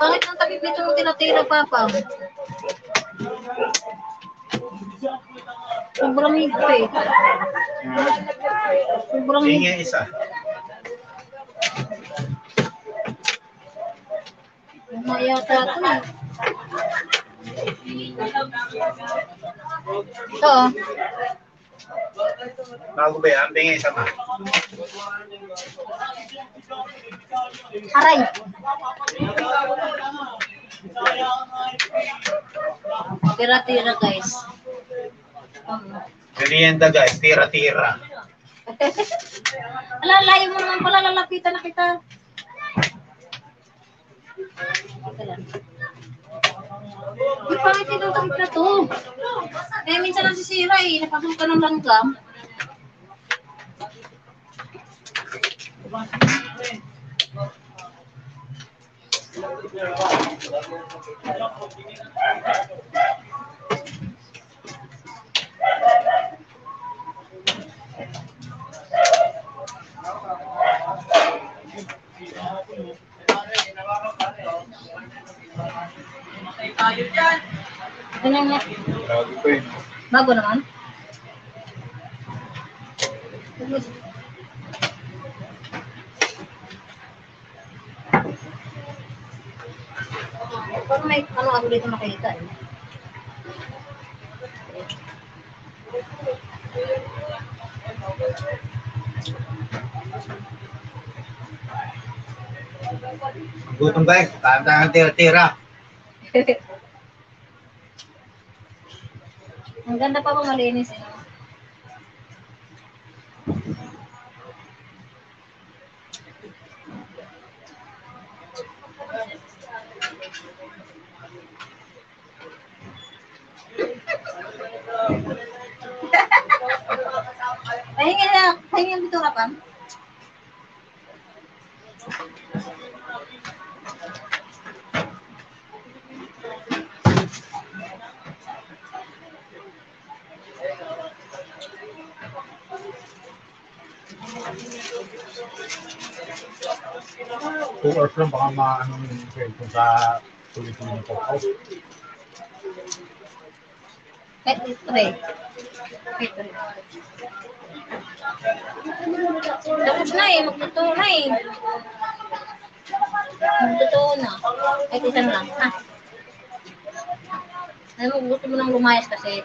Bakit ang tabi dito mo tinatira, Papa? Sobrang higpit. Sobrang yung isa. Umaya yata ito eh. Ito oh. Bago ba yan? Tingin isa ma. Aray. Tira-tira guys. Merienda guys, tira-tira. *laughs* Ala, layo mo naman pala, lalapitan na kita. Lang. Di pangit itong takip na to. Eh, minsan nasisira eh. Napasok ka ng langgam. Ano nga? Pa yun. Bago naman. Parang may ano ako dito nakita eh. Gutom guys, kain tayo ng tira-tira. *laughs* Ang ganda pa kung malinis eh. *laughs* Pahingin na, pahingin ang bitura pa. Two hours lang baka maano yung cellphone sa tuloy-tuloy ng pop-out. Kahit tray. Tapos na eh, magluto na eh. Magluto na. Kahit isang lang, ha? Alam mo, gusto mo nang lumayas kasi.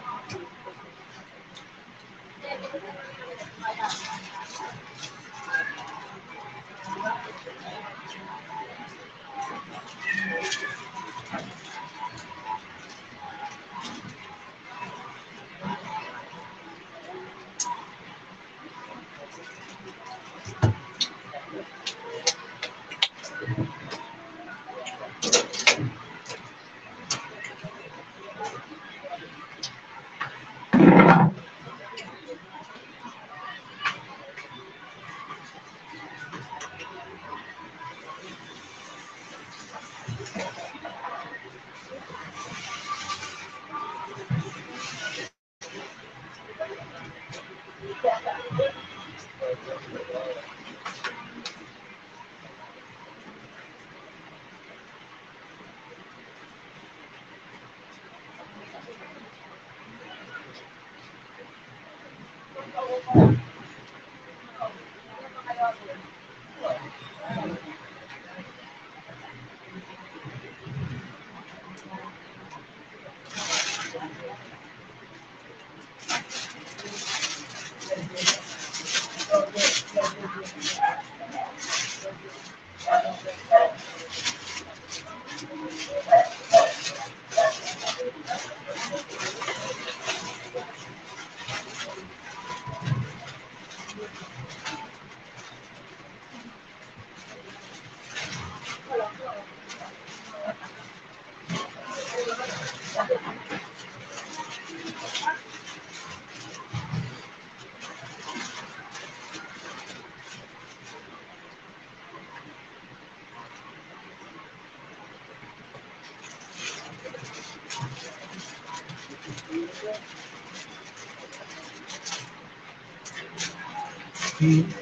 Papa,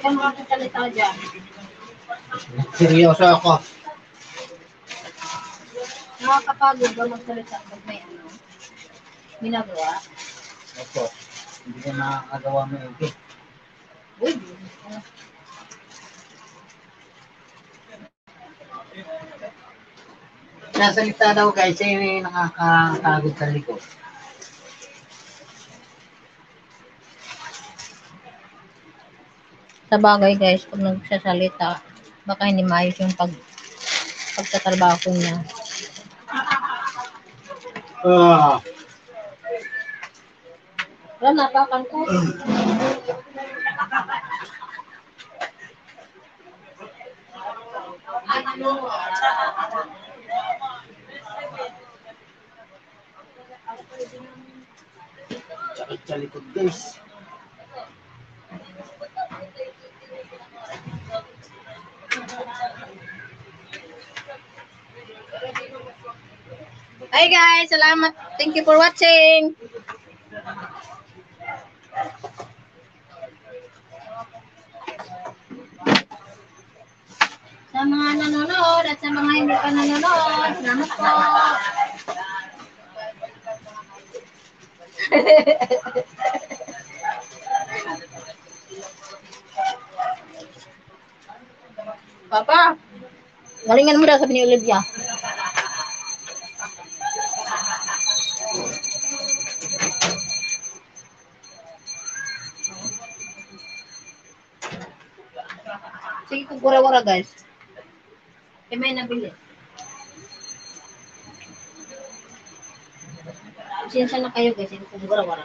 ka makakasalita dyan? Seryoso ako. Nakakapagod ba magsalita pag may ano? Ginagawa? Opo. Hindi ko nakakagawa mo ito. Uy, Nasalita daw guys, eh, nakakagod sa likod. Sa bagay guys, pag nagsasalita, baka hindi maayos yung pag pagtatrabaho niya. Ah, Wala, napakan ko. *clears throat* Guys, salamat. Thank you for watching. Sa mga nanonood at sa mga hindi pa nanonood, salamat po. *laughs* Papa, galingan mo daw sabi ni Olivia. Guys. Eh, may nabili. Pasensya na kayo guys, hindi kung wara-wara.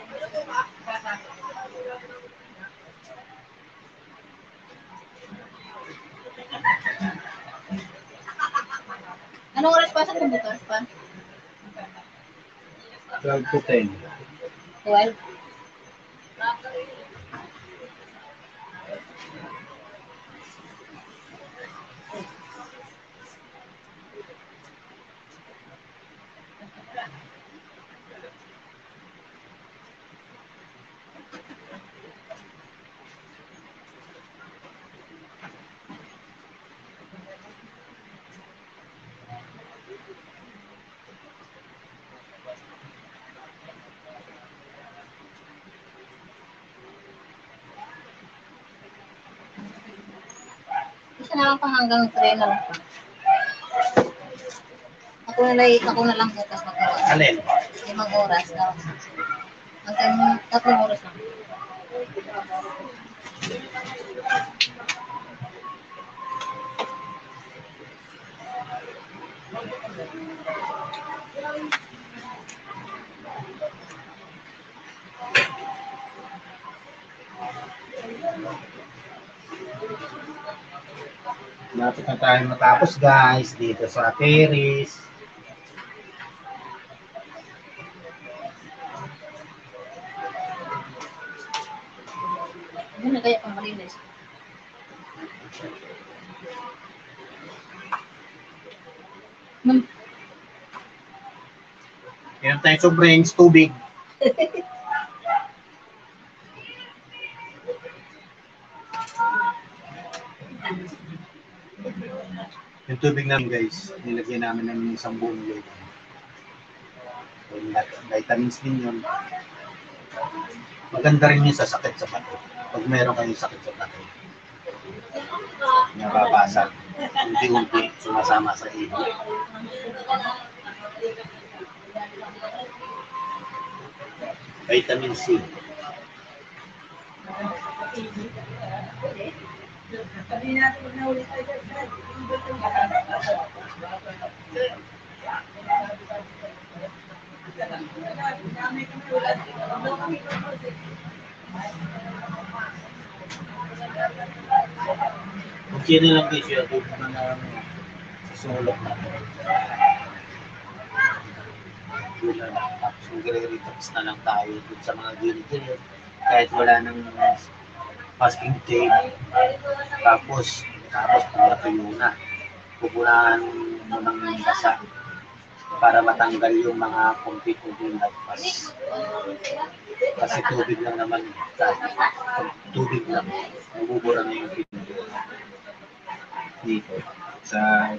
Anong oras pa sa bukas pa? 12 to 10. 12. Lang pa hanggang 3 na lang pa. Ako na lang, ako na lang bukas magkaroon. Alin? Limang oras na. Hanggang tatlong oras Lapit na tayo matapos guys dito sa terrace. Ano kaya pang malinis? Meron tayong drinks, tubig. Tubig namin guys, nilagyan namin ng isang buong. Yung vit- vitamins din yun. Maganda rin yung sa sakit sa bato. Pag meron kayong sakit sa bato, nababasag. Unti-unti sumasama sa ibo. Vitamin C. Na lang guys yung tubig na lang susulok na. Wala na. Tapos magre-retox na lang tayo dun sa mga gilid-gilid. Kahit wala nang masking tape. Tapos, tapos pumatuyo na. Pupunahan mo ng basa para matanggal yung mga kumpi-kumpi lagpas. Kasi tubig lang naman. Tubig lang. Mabubura na yung. Dito. Sa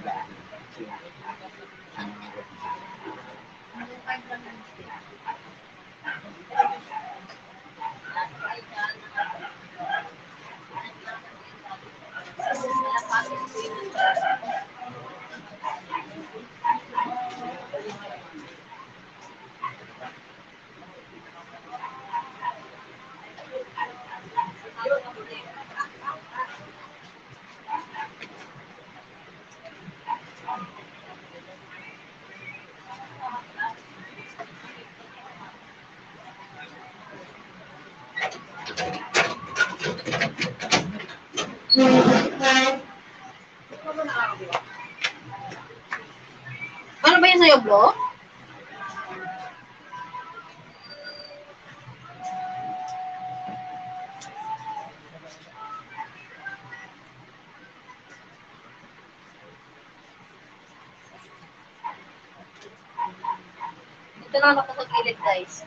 guys.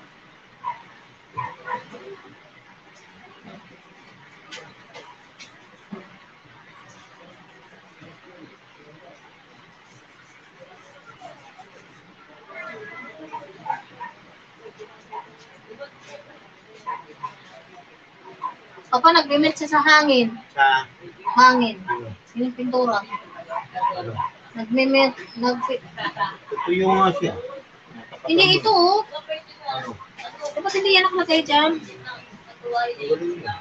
Papa, nag-limit siya sa hangin. Sa, Hangin. Yung pintura. ano, Nag-limit. Nag tutuyo nga siya. hindi ito, oh. Yan dyan. galing niya.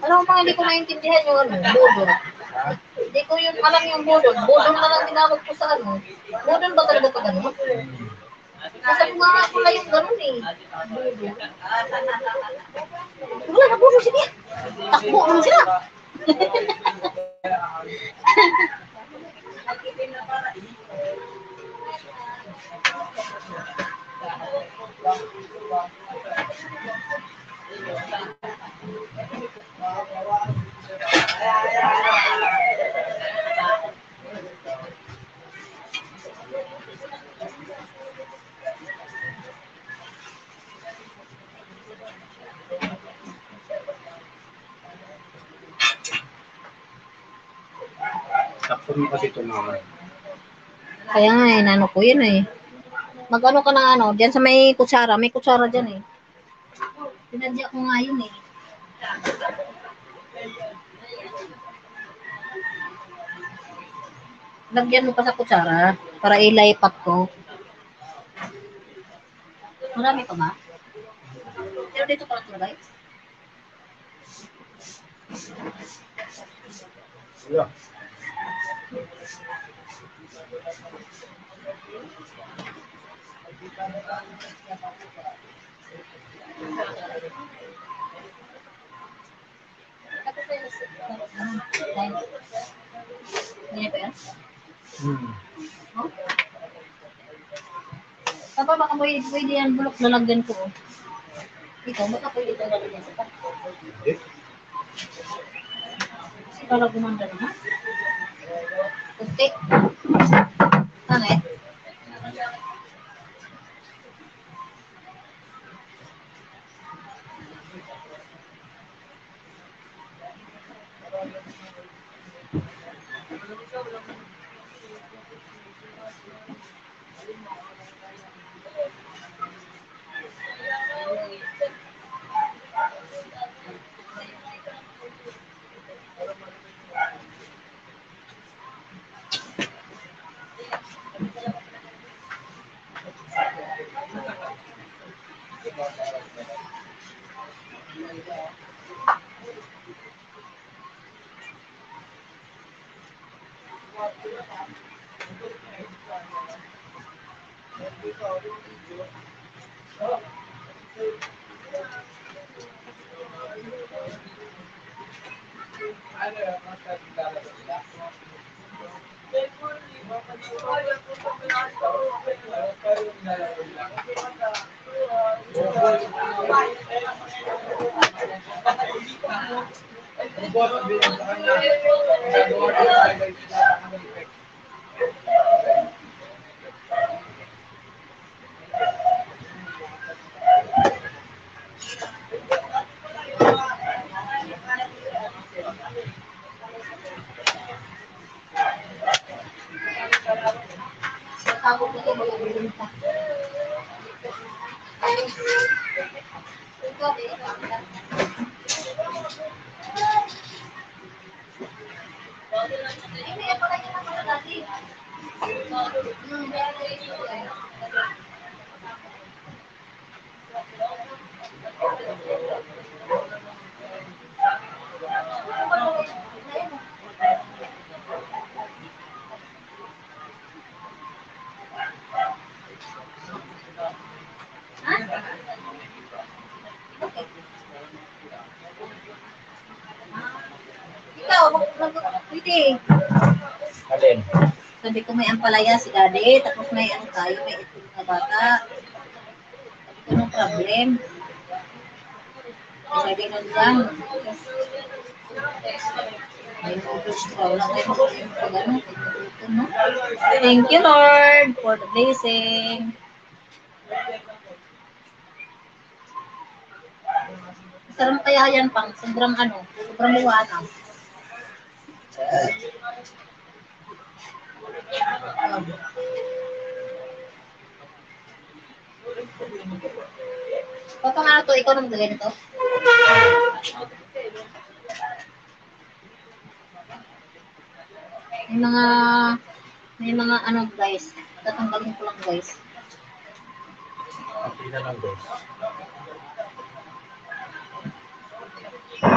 Alam mo mga hindi ko naintindihan yung ano, budol. Hindi ko yun alam yung budol. Budol na lang tinawag ko sa ano. Budol ba talaga pag ano? Kasi mga pala yung ganun eh. Wala na budol sila. Takbo naman sila. *laughs* Kaya nga eh, nano ko yun eh. Mag-ano ka ng ano, dyan sa may kutsara, may kutsara dyan eh. Pinadya ko nga yun eh. Lagyan mo pa sa kutsara para ilaipat ko. Marami pa ba? Pero dito pala ito guys. Wala. Na? Hmm. Papa, baka pwede, pwede yan, bulok lalagyan ko. Ikaw, baka pwede ito lalagyan pa. Hindi. Kasi para gumanda naman. Kunti. Pangit. Sabi ko may ampalaya si daddy, tapos may ano tayo, may itlog na bata. Sabi ko, no problem. Sabi nun lang. Thank you, Lord, for the blessing. Sarang kaya yan pang sobrang ano, sobrang liwanag. Papa nga to, ikaw nang maglagay nito. May mga may mga ano guys, tatanggalin ko lang guys. Pati na lang guys.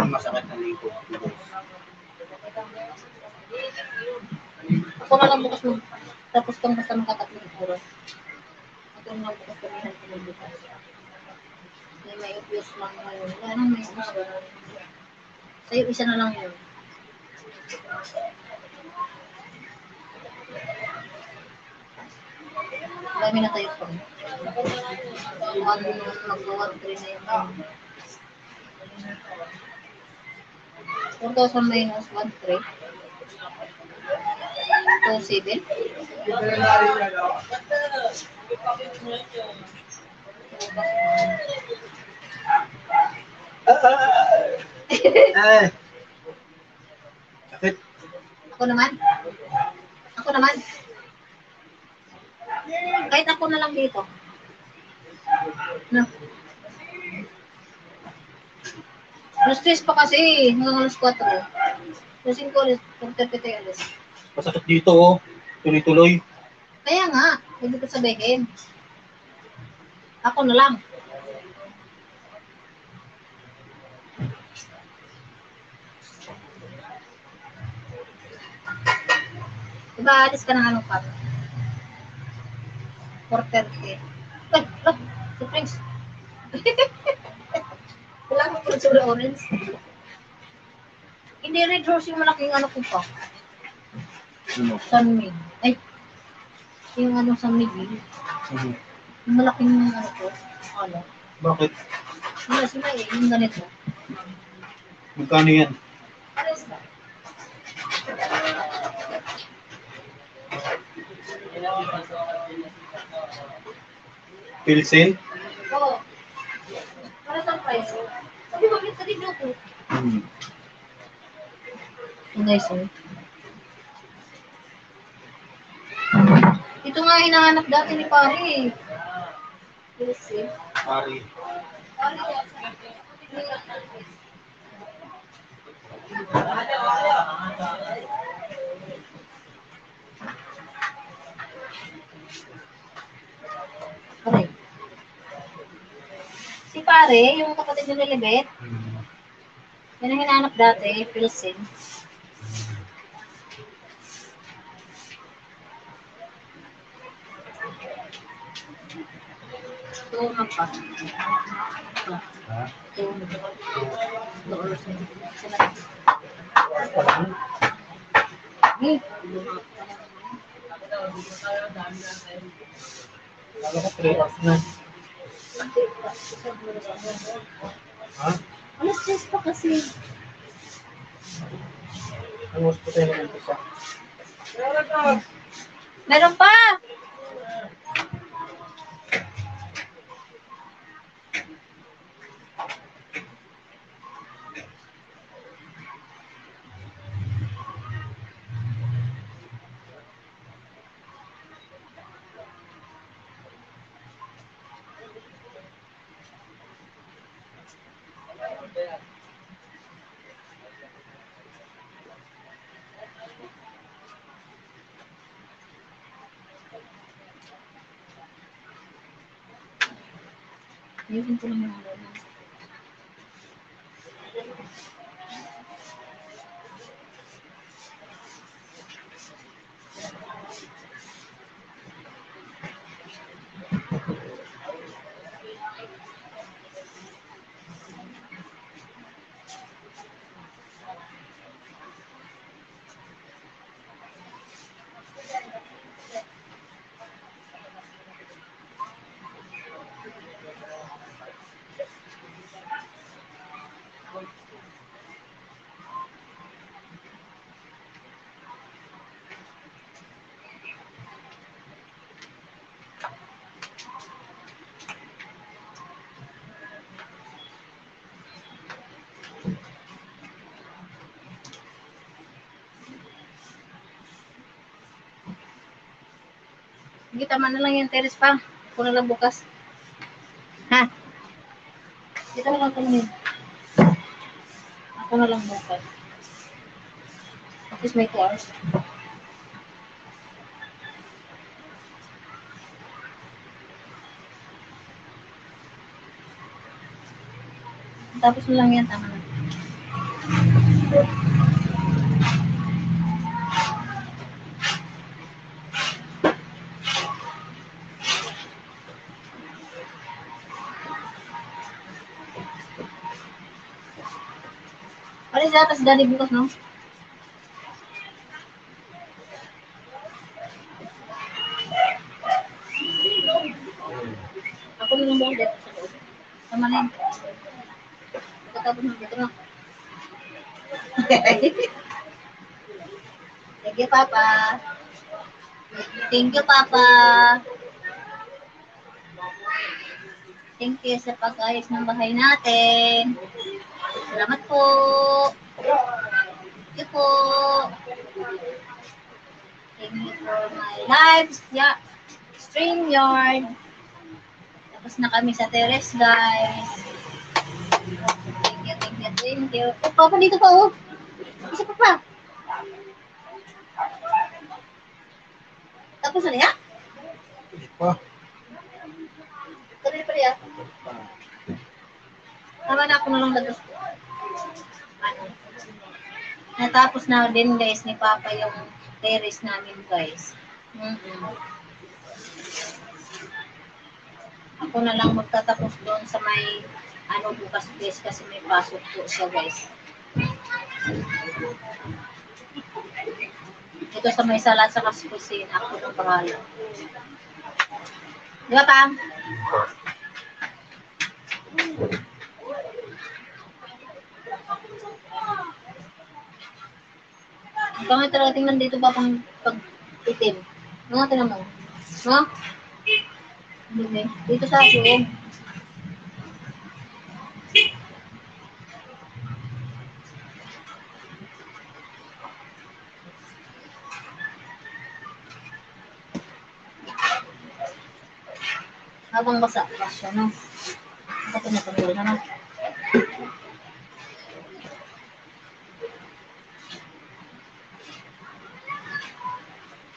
Masakit na liko. guys. Ako na lang bukas mag tapos kang basta makatatlong oras. Ako na lang bukas ko ng bukas. May may obvious lang ngayon. Wala nang may obvious. Sa'yo isa na lang yun. Dami na tayo po. One, mag-one, three na yun. 4,000 minus 1, 3. 2, 7. Sakit. Ako naman. Ako naman. Kahit ako na lang dito. No. Alas 3 pa kasi, hanggang alas 4. Lasing ko, alas 4.30 tayo alas. Masakit dito oh. Tuloy-tuloy. Kaya nga, hindi ko sabihin. Ako na lang. Diba, alis ka ng anong pa? 4.30. Ay, si Prince. *laughs* Wala ko po sa orange. Hindi red horse yung malaking ano ko pa. Ano? San Mig. Ay, yung ano San Miguel. Mhm. Yung malaking ano ko. Ano? Bakit? Wala sila eh, yung ganito. Magkano yan? Pares ba? Pilsen? Oo. Para sa price. Sabi mo, ka din ko. Hmm. Yung guys, oh. Ito nga hinahanap dati ni pare eh. Pari. Pare. Si pare, yung kapatid ni Lilibet, Hmm. yun ang hinahanap dati, Pilsen. Tuna pa. Ha? Tuna. Doors. Hmm. Alam ko 3 hours na. Ha? Alas 10 pa kasi. Ang gusto tayo naman isa. Meron pa! Ayun ko lang mga ano. Sige, tama na lang yung teres pa. Ako na lang bukas. Ha? Dito na lang kami. Ako na lang bukas. At may 2 hours. Tapos na lang yan, tama na. Ano siya, tapos dali bukas, no? Ako na lang bukas dito sa loob. Tama na yun. Pagkatapos ng dito na. Thank you, Papa. Thank you, Papa. Thank you sa pag-ayos ng bahay natin. Salamat po. Po. Thank you for my live yeah, stream yard. Tapos na kami sa terrace, guys. Thank you, thank you, thank you. Oh, papa, dito pa, oh. Isa pa pa. Tapos na niya? Hindi pa. Tuloy pa niya. Tama na ako na lang lagos. Ano? Natapos na din guys ni Papa yung terrace namin guys. mm Ako na lang magtatapos doon sa may ano bukas guys kasi may pasok po siya guys. Ito sa may salat sa kaskusin, ako ang pangalan. Di ba, Pam? Ang pangit talaga tingnan dito ba pang pag itim. Mga tinan mo. No? Hindi. Dito sa loob. Habang basa pa siya, no? Ito na tanggal na, no?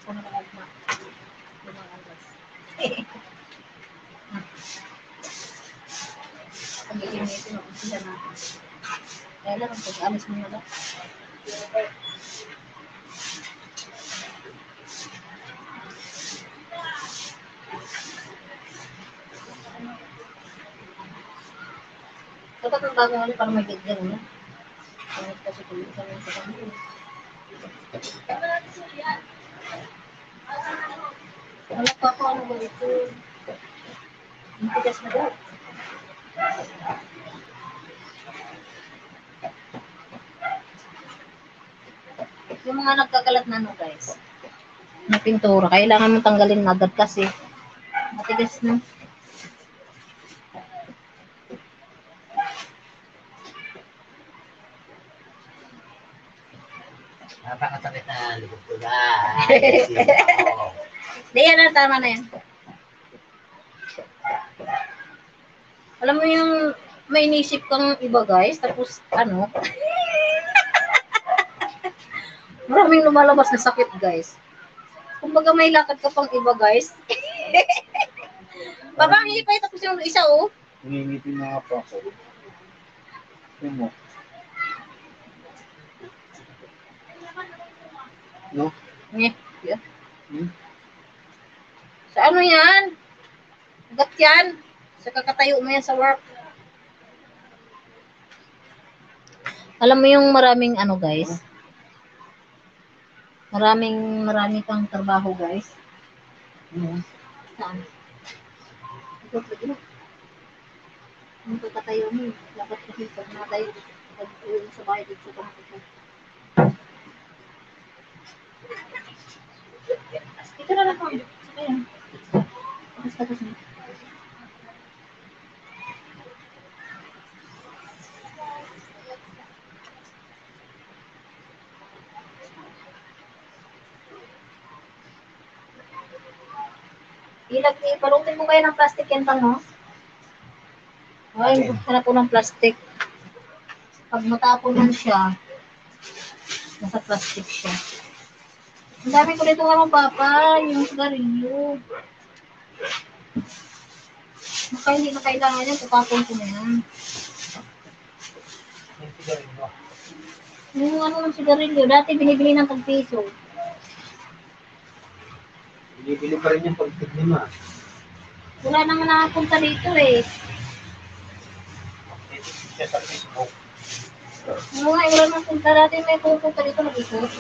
Sana ka nagma. Limang alas. Ang iinit mo, sila na. Kaya lang, ang pag-alis mo na lang. Dapat ang bagong ano, parang may gagyan, no? Pangit kasi tuloy sa mga sa kanila. Wala pa ako ano ba ito? Ang tigas na daw. Yung mga nagkakalat na ano guys, na pintura, kailangan mo tanggalin agad kasi matigas na. Napakasakit na likod ko guys. *laughs* Oo. Di yan tama na yan. Alam mo yung may inisip kang iba guys, tapos ano, *laughs* maraming lumalabas na sakit guys. Kumbaga may lakad ka pang iba guys. *laughs* Baba, hindi pa tapos yung isa oh. Nangingitin na nga pa ako. Yun mo. No? Eh, yeah. Hmm? Sa ano yan? Gat yan. Sa kakatayo mo yan sa work. Alam mo yung maraming ano guys? Maraming marami kang trabaho guys. Hmm. Saan? Ito, ito. Yung kakatayo mo. Dapat kasi pag nakatayo, pag sa bahay dito sa pangkita. Ito na lang po. Ayan. Tapos tapos na. Ilag, ipalutin mo kayo ng plastic yan pang, no? Ay, buksan na po ng plastic. Pag matapunan siya, nasa plastic siya. Ang dami ko dito nga papa, yung sigarilyo. Baka hindi na kailangan yan, tutapon ko na yan. Yung. Yung ano ng sigarilyo, dati binibili ng tagpiso. Binibili pa rin yung pagtig lima. Wala naman nakapunta dito eh. Siya sa Facebook. Ano nga, wala naman punta dati may pupunta dito nag-ikot.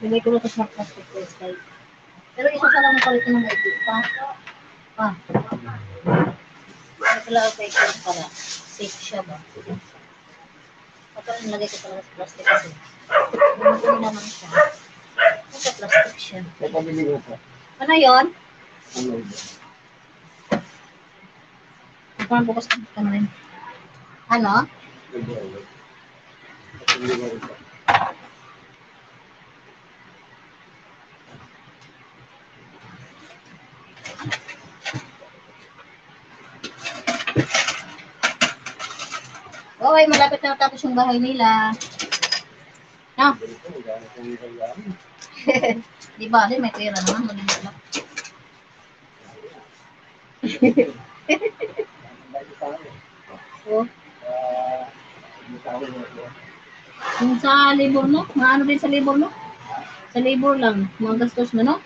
Lagay ko na ito sa plastic waste tayo. Pero isa sa lang pala ito ng maigit pa. Pa. Ano pala ako kay Chris pala? Safe siya ba? Kapag nilagay ko talaga sa plastic kasi. Bumubuli naman siya. Nasa plastic siya. May pabili ko pa. Ano yon? Ano? Ako na bukas ka na rin. Ano? Okay, malapit na tapos yung bahay nila. No? *laughs* Di ba? Di may pera naman. Maliit lang. *laughs* Oh, yung sa libur no? Maano din sa libur no? Sa libur lang. Mga gastos mo no?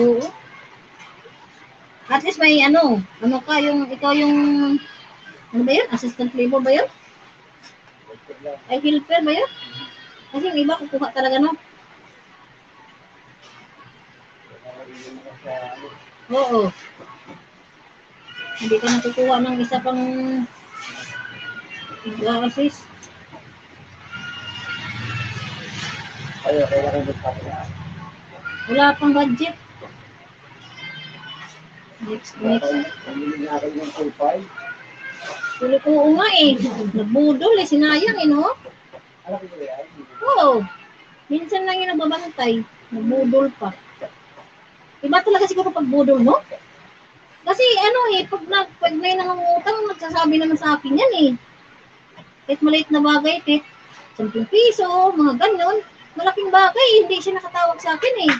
Oo. At least may ano, ano ka, yung, ikaw yung, ano ba yun? Assistant labor ba yun? Ay, helper ba yun? Kasi yung iba, kukuha talaga, no? Oo. Hindi ka nakukuha ng isa pang assist. Kaya kailangan mo pa rin. Wala pang budget. Next, next. Tuloy ko oo nga eh. Nagbudol eh. Sinayang eh, no? Alam ko yan? Oo. Minsan lang yung nagbabantay. Nagbudol pa. Iba talaga siguro pag budol, no? Kasi ano eh, pag, nag, pag may nangungutang, nagsasabi naman sa akin yan eh. Kahit maliit na bagay, kahit 10 piso, mga ganyan. Malaking bagay, hindi siya nakatawag sa akin eh.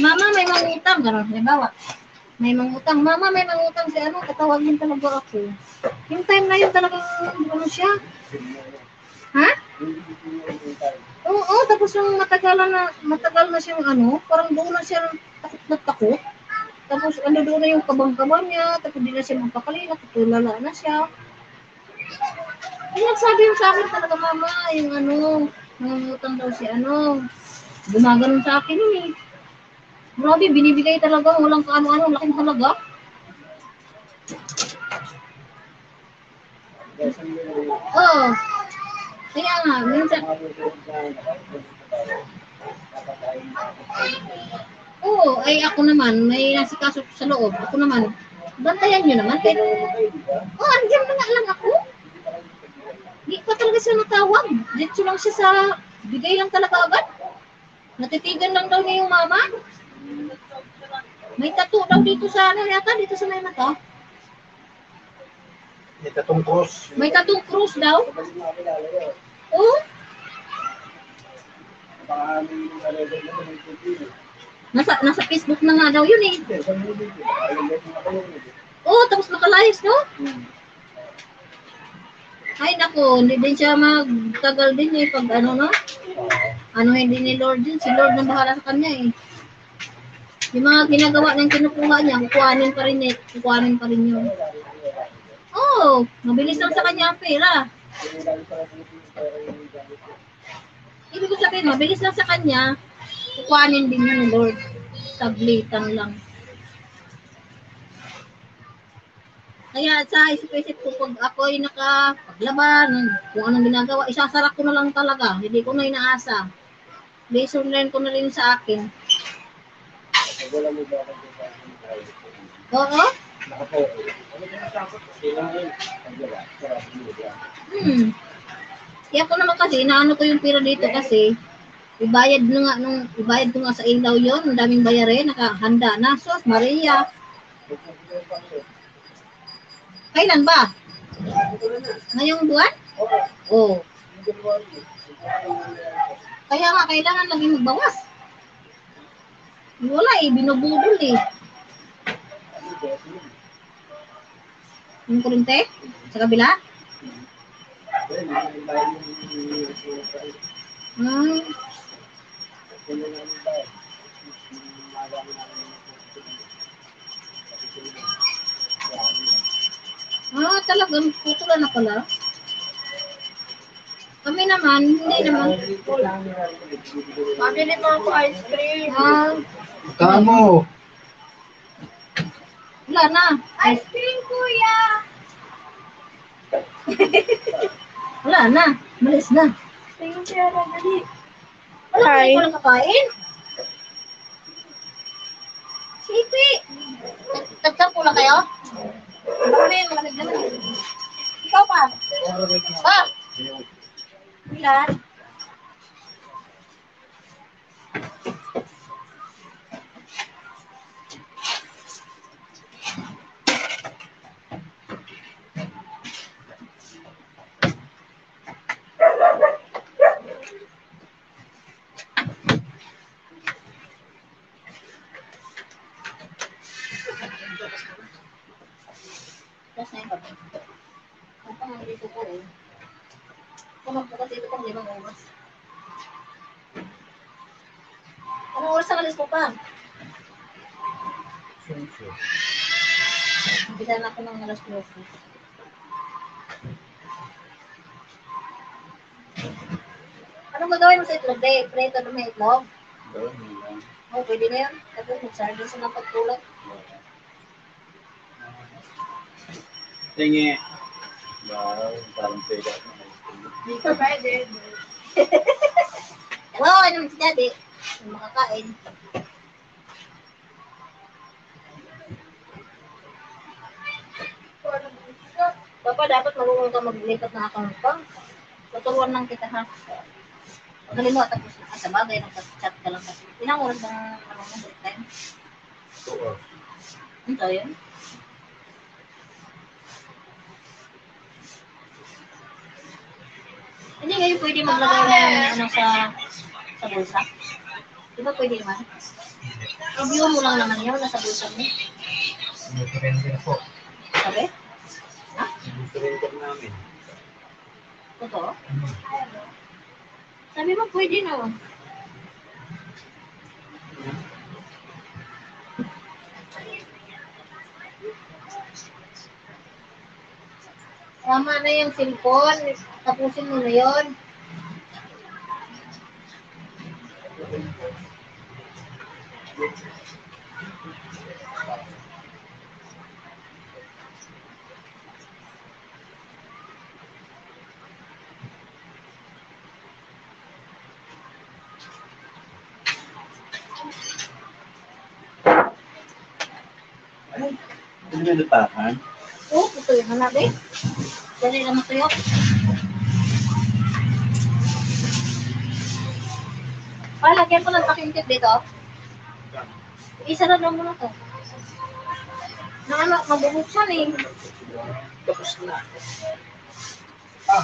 Mama, may mangutang. Gano'n, may bawa. May mangutang. Mama, may mangutang si ano, katawagin talaga ako. Yung time na yun talagang, ano siya. Ha? Oo, tapos yung matagalan na, matagal na siyang ano, parang doon na siya takot na takot. Tapos ano doon na yung kabang-kabang niya, tapos di na siya magpakalina, tutulala na siya. Yung nagsabi yung sa akin talaga, mama, yung ano, nangungutang daw si ano, gumaganon sa akin yun eh. Grabe, binibigay talaga, walang kaano-ano, laking halaga. Oo. Kaya nga, minsan, Oo, ay ako naman, may nasikaso sa loob. Ako naman, bantayan nyo naman. Kahit, oh, andyan na nga lang ako. Di pa talaga siya natawag. Dito lang siya sa, bigay lang talaga agad. Natitigan lang daw niya yung mama. May tattoo daw dito sa, ano yata, dito sa may mata. May tatong cross. May tattoo cruise daw. Oo, nasa, nasa Facebook na nga daw yun eh. Oo, tapos nakalayas, no? Ay, nako, hindi din siya magtagal din eh pag ano, no? Ano hindi ni Lord din, si Lord na bahala sa kanya eh. Yung mga ginagawa ng kinukuha niya, kukuhanin pa rin eh, kukuhanin pa rin yun. Oo, mabilis lang sa kanya ang pera. Ibig ko sabihin, mabilis lang sa kanya, kukuhanin din yun ni Lord. Tablitan lang. Kaya sa isip-isip ko, pag ako ay nakapaglaban, kung anong ginagawa, isasara ko na lang talaga. Hindi ko na inaasa. Lesson learn ko na rin sa akin. Oo? Hmm. Kaya ko naman kasi, inaano ko yung pera dito kasi, ibayad na nga, nung, ibayad ko nga sa ilaw yon ang daming bayarin, nakahanda na. Sos, Maria. Kailan ba? Ngayong buwan? Oo. Kaya nga, kailangan laging magbawas. Wala eh, binubudol eh. Yung kurente? Sa kabila? Hmm. Ah, talagang putulan na pala. Kami naman, hindi naman. Pabili mo ako ice cream. Ah, Kamo. Wala na. Ice cream, kuya! *laughs* Wala na. Malis na. Tingin siya na dali. Wala Hi. ka walang kakain. Sipi. Tagtag po lang kayo? Kami, malamig naman. Ikaw pa. Pa. Ilan? Tapos na yung kape. Ang pangalit ko po eh. Kung magbukas ito pang limang oras. Ano Anong oras ang alis mo pa? Sunso. Bisa alas 12. Anong gagawin mo sa itlog, Dave? Preto na may itlog? Gawin mo lang. Oo, oh, pwede na yan. Tapos mag-sardine sa mga pagtulog. Tingi. Wow, parang pega. Hindi ka pwede. Wow, ano si Daddy? Makakain. Papa, dapat marunong ka maglipat ng account pa. Tuturuan lang kita ha. Magaling mo tapos na sa bagay, nagchat ka lang kasi. Ilang oras bang mo break time? Oo. Ito yun. Hindi ngayon pwede maglagay ng ano sa sa bulsa. Di ba pwede naman? I-view mo lang naman yun, nasa bulsa mo. Depende po. Sabi? Surrender namin. Totoo? Sabi mo pwede na. Tama na yung cellphone. Tapusin mo na yun. Ano may lutakan? Oh, ito yung hanap eh. Dali lang tuyo. Palagyan ko ng pakintip dito. Isa na lang muna to. Na ano, mabubuksan eh. Tapos na. Na.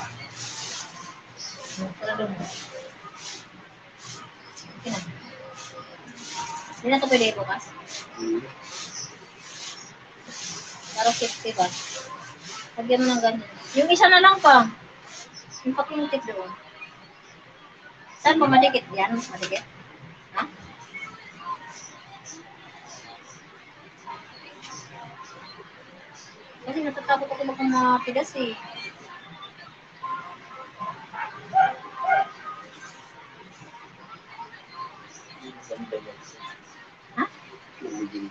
Hindi na ito pwede bukas. Para safety ba? Lagyan mo ng ganyan. Yung isa na lang pa. Yung pakintip doon. Saan ba madikit yan? Mas madikit? Ha? Kasi natatakot ako baka matigas eh. Ha? Nagiging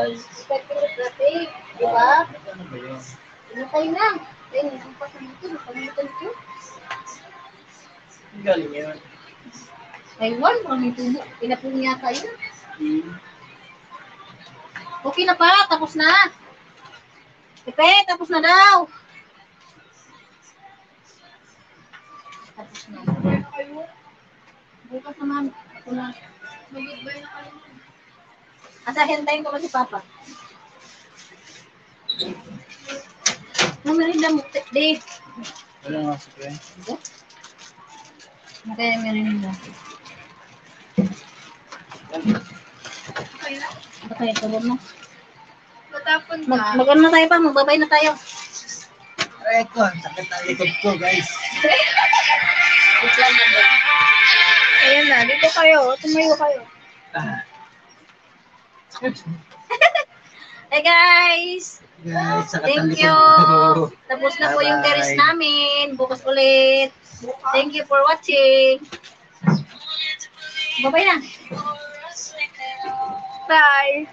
Traffic, di ba? Ano ba yun? Ang pa sa dito, nakalimutan ko. Ang galing yun. Taiwan, maraming tubo. Pinapong yata yun. Hmm. Okay na pa, tapos na. Pepe, tapos na daw. Tapos na. Bukas naman. Ako na. Mag-goodbye na kayo. Asa, hintayin ko lang si Papa. Mamirinda mo, Dave. Wala nga si Kwen. Okay, merienda. Okay na. Okay, tulog na. Matapon Mag, ka. mag ano na tayo pa, magbabay na tayo. Ang sakit ng likod ko, guys. Wait lang na. Ayan na, dito kayo. Tumayo kayo. Ah, Hey guys! guys, Thank you! Tapos na po yung terrace namin. Bukas ulit. Thank you for watching. Bye-bye na. Bye!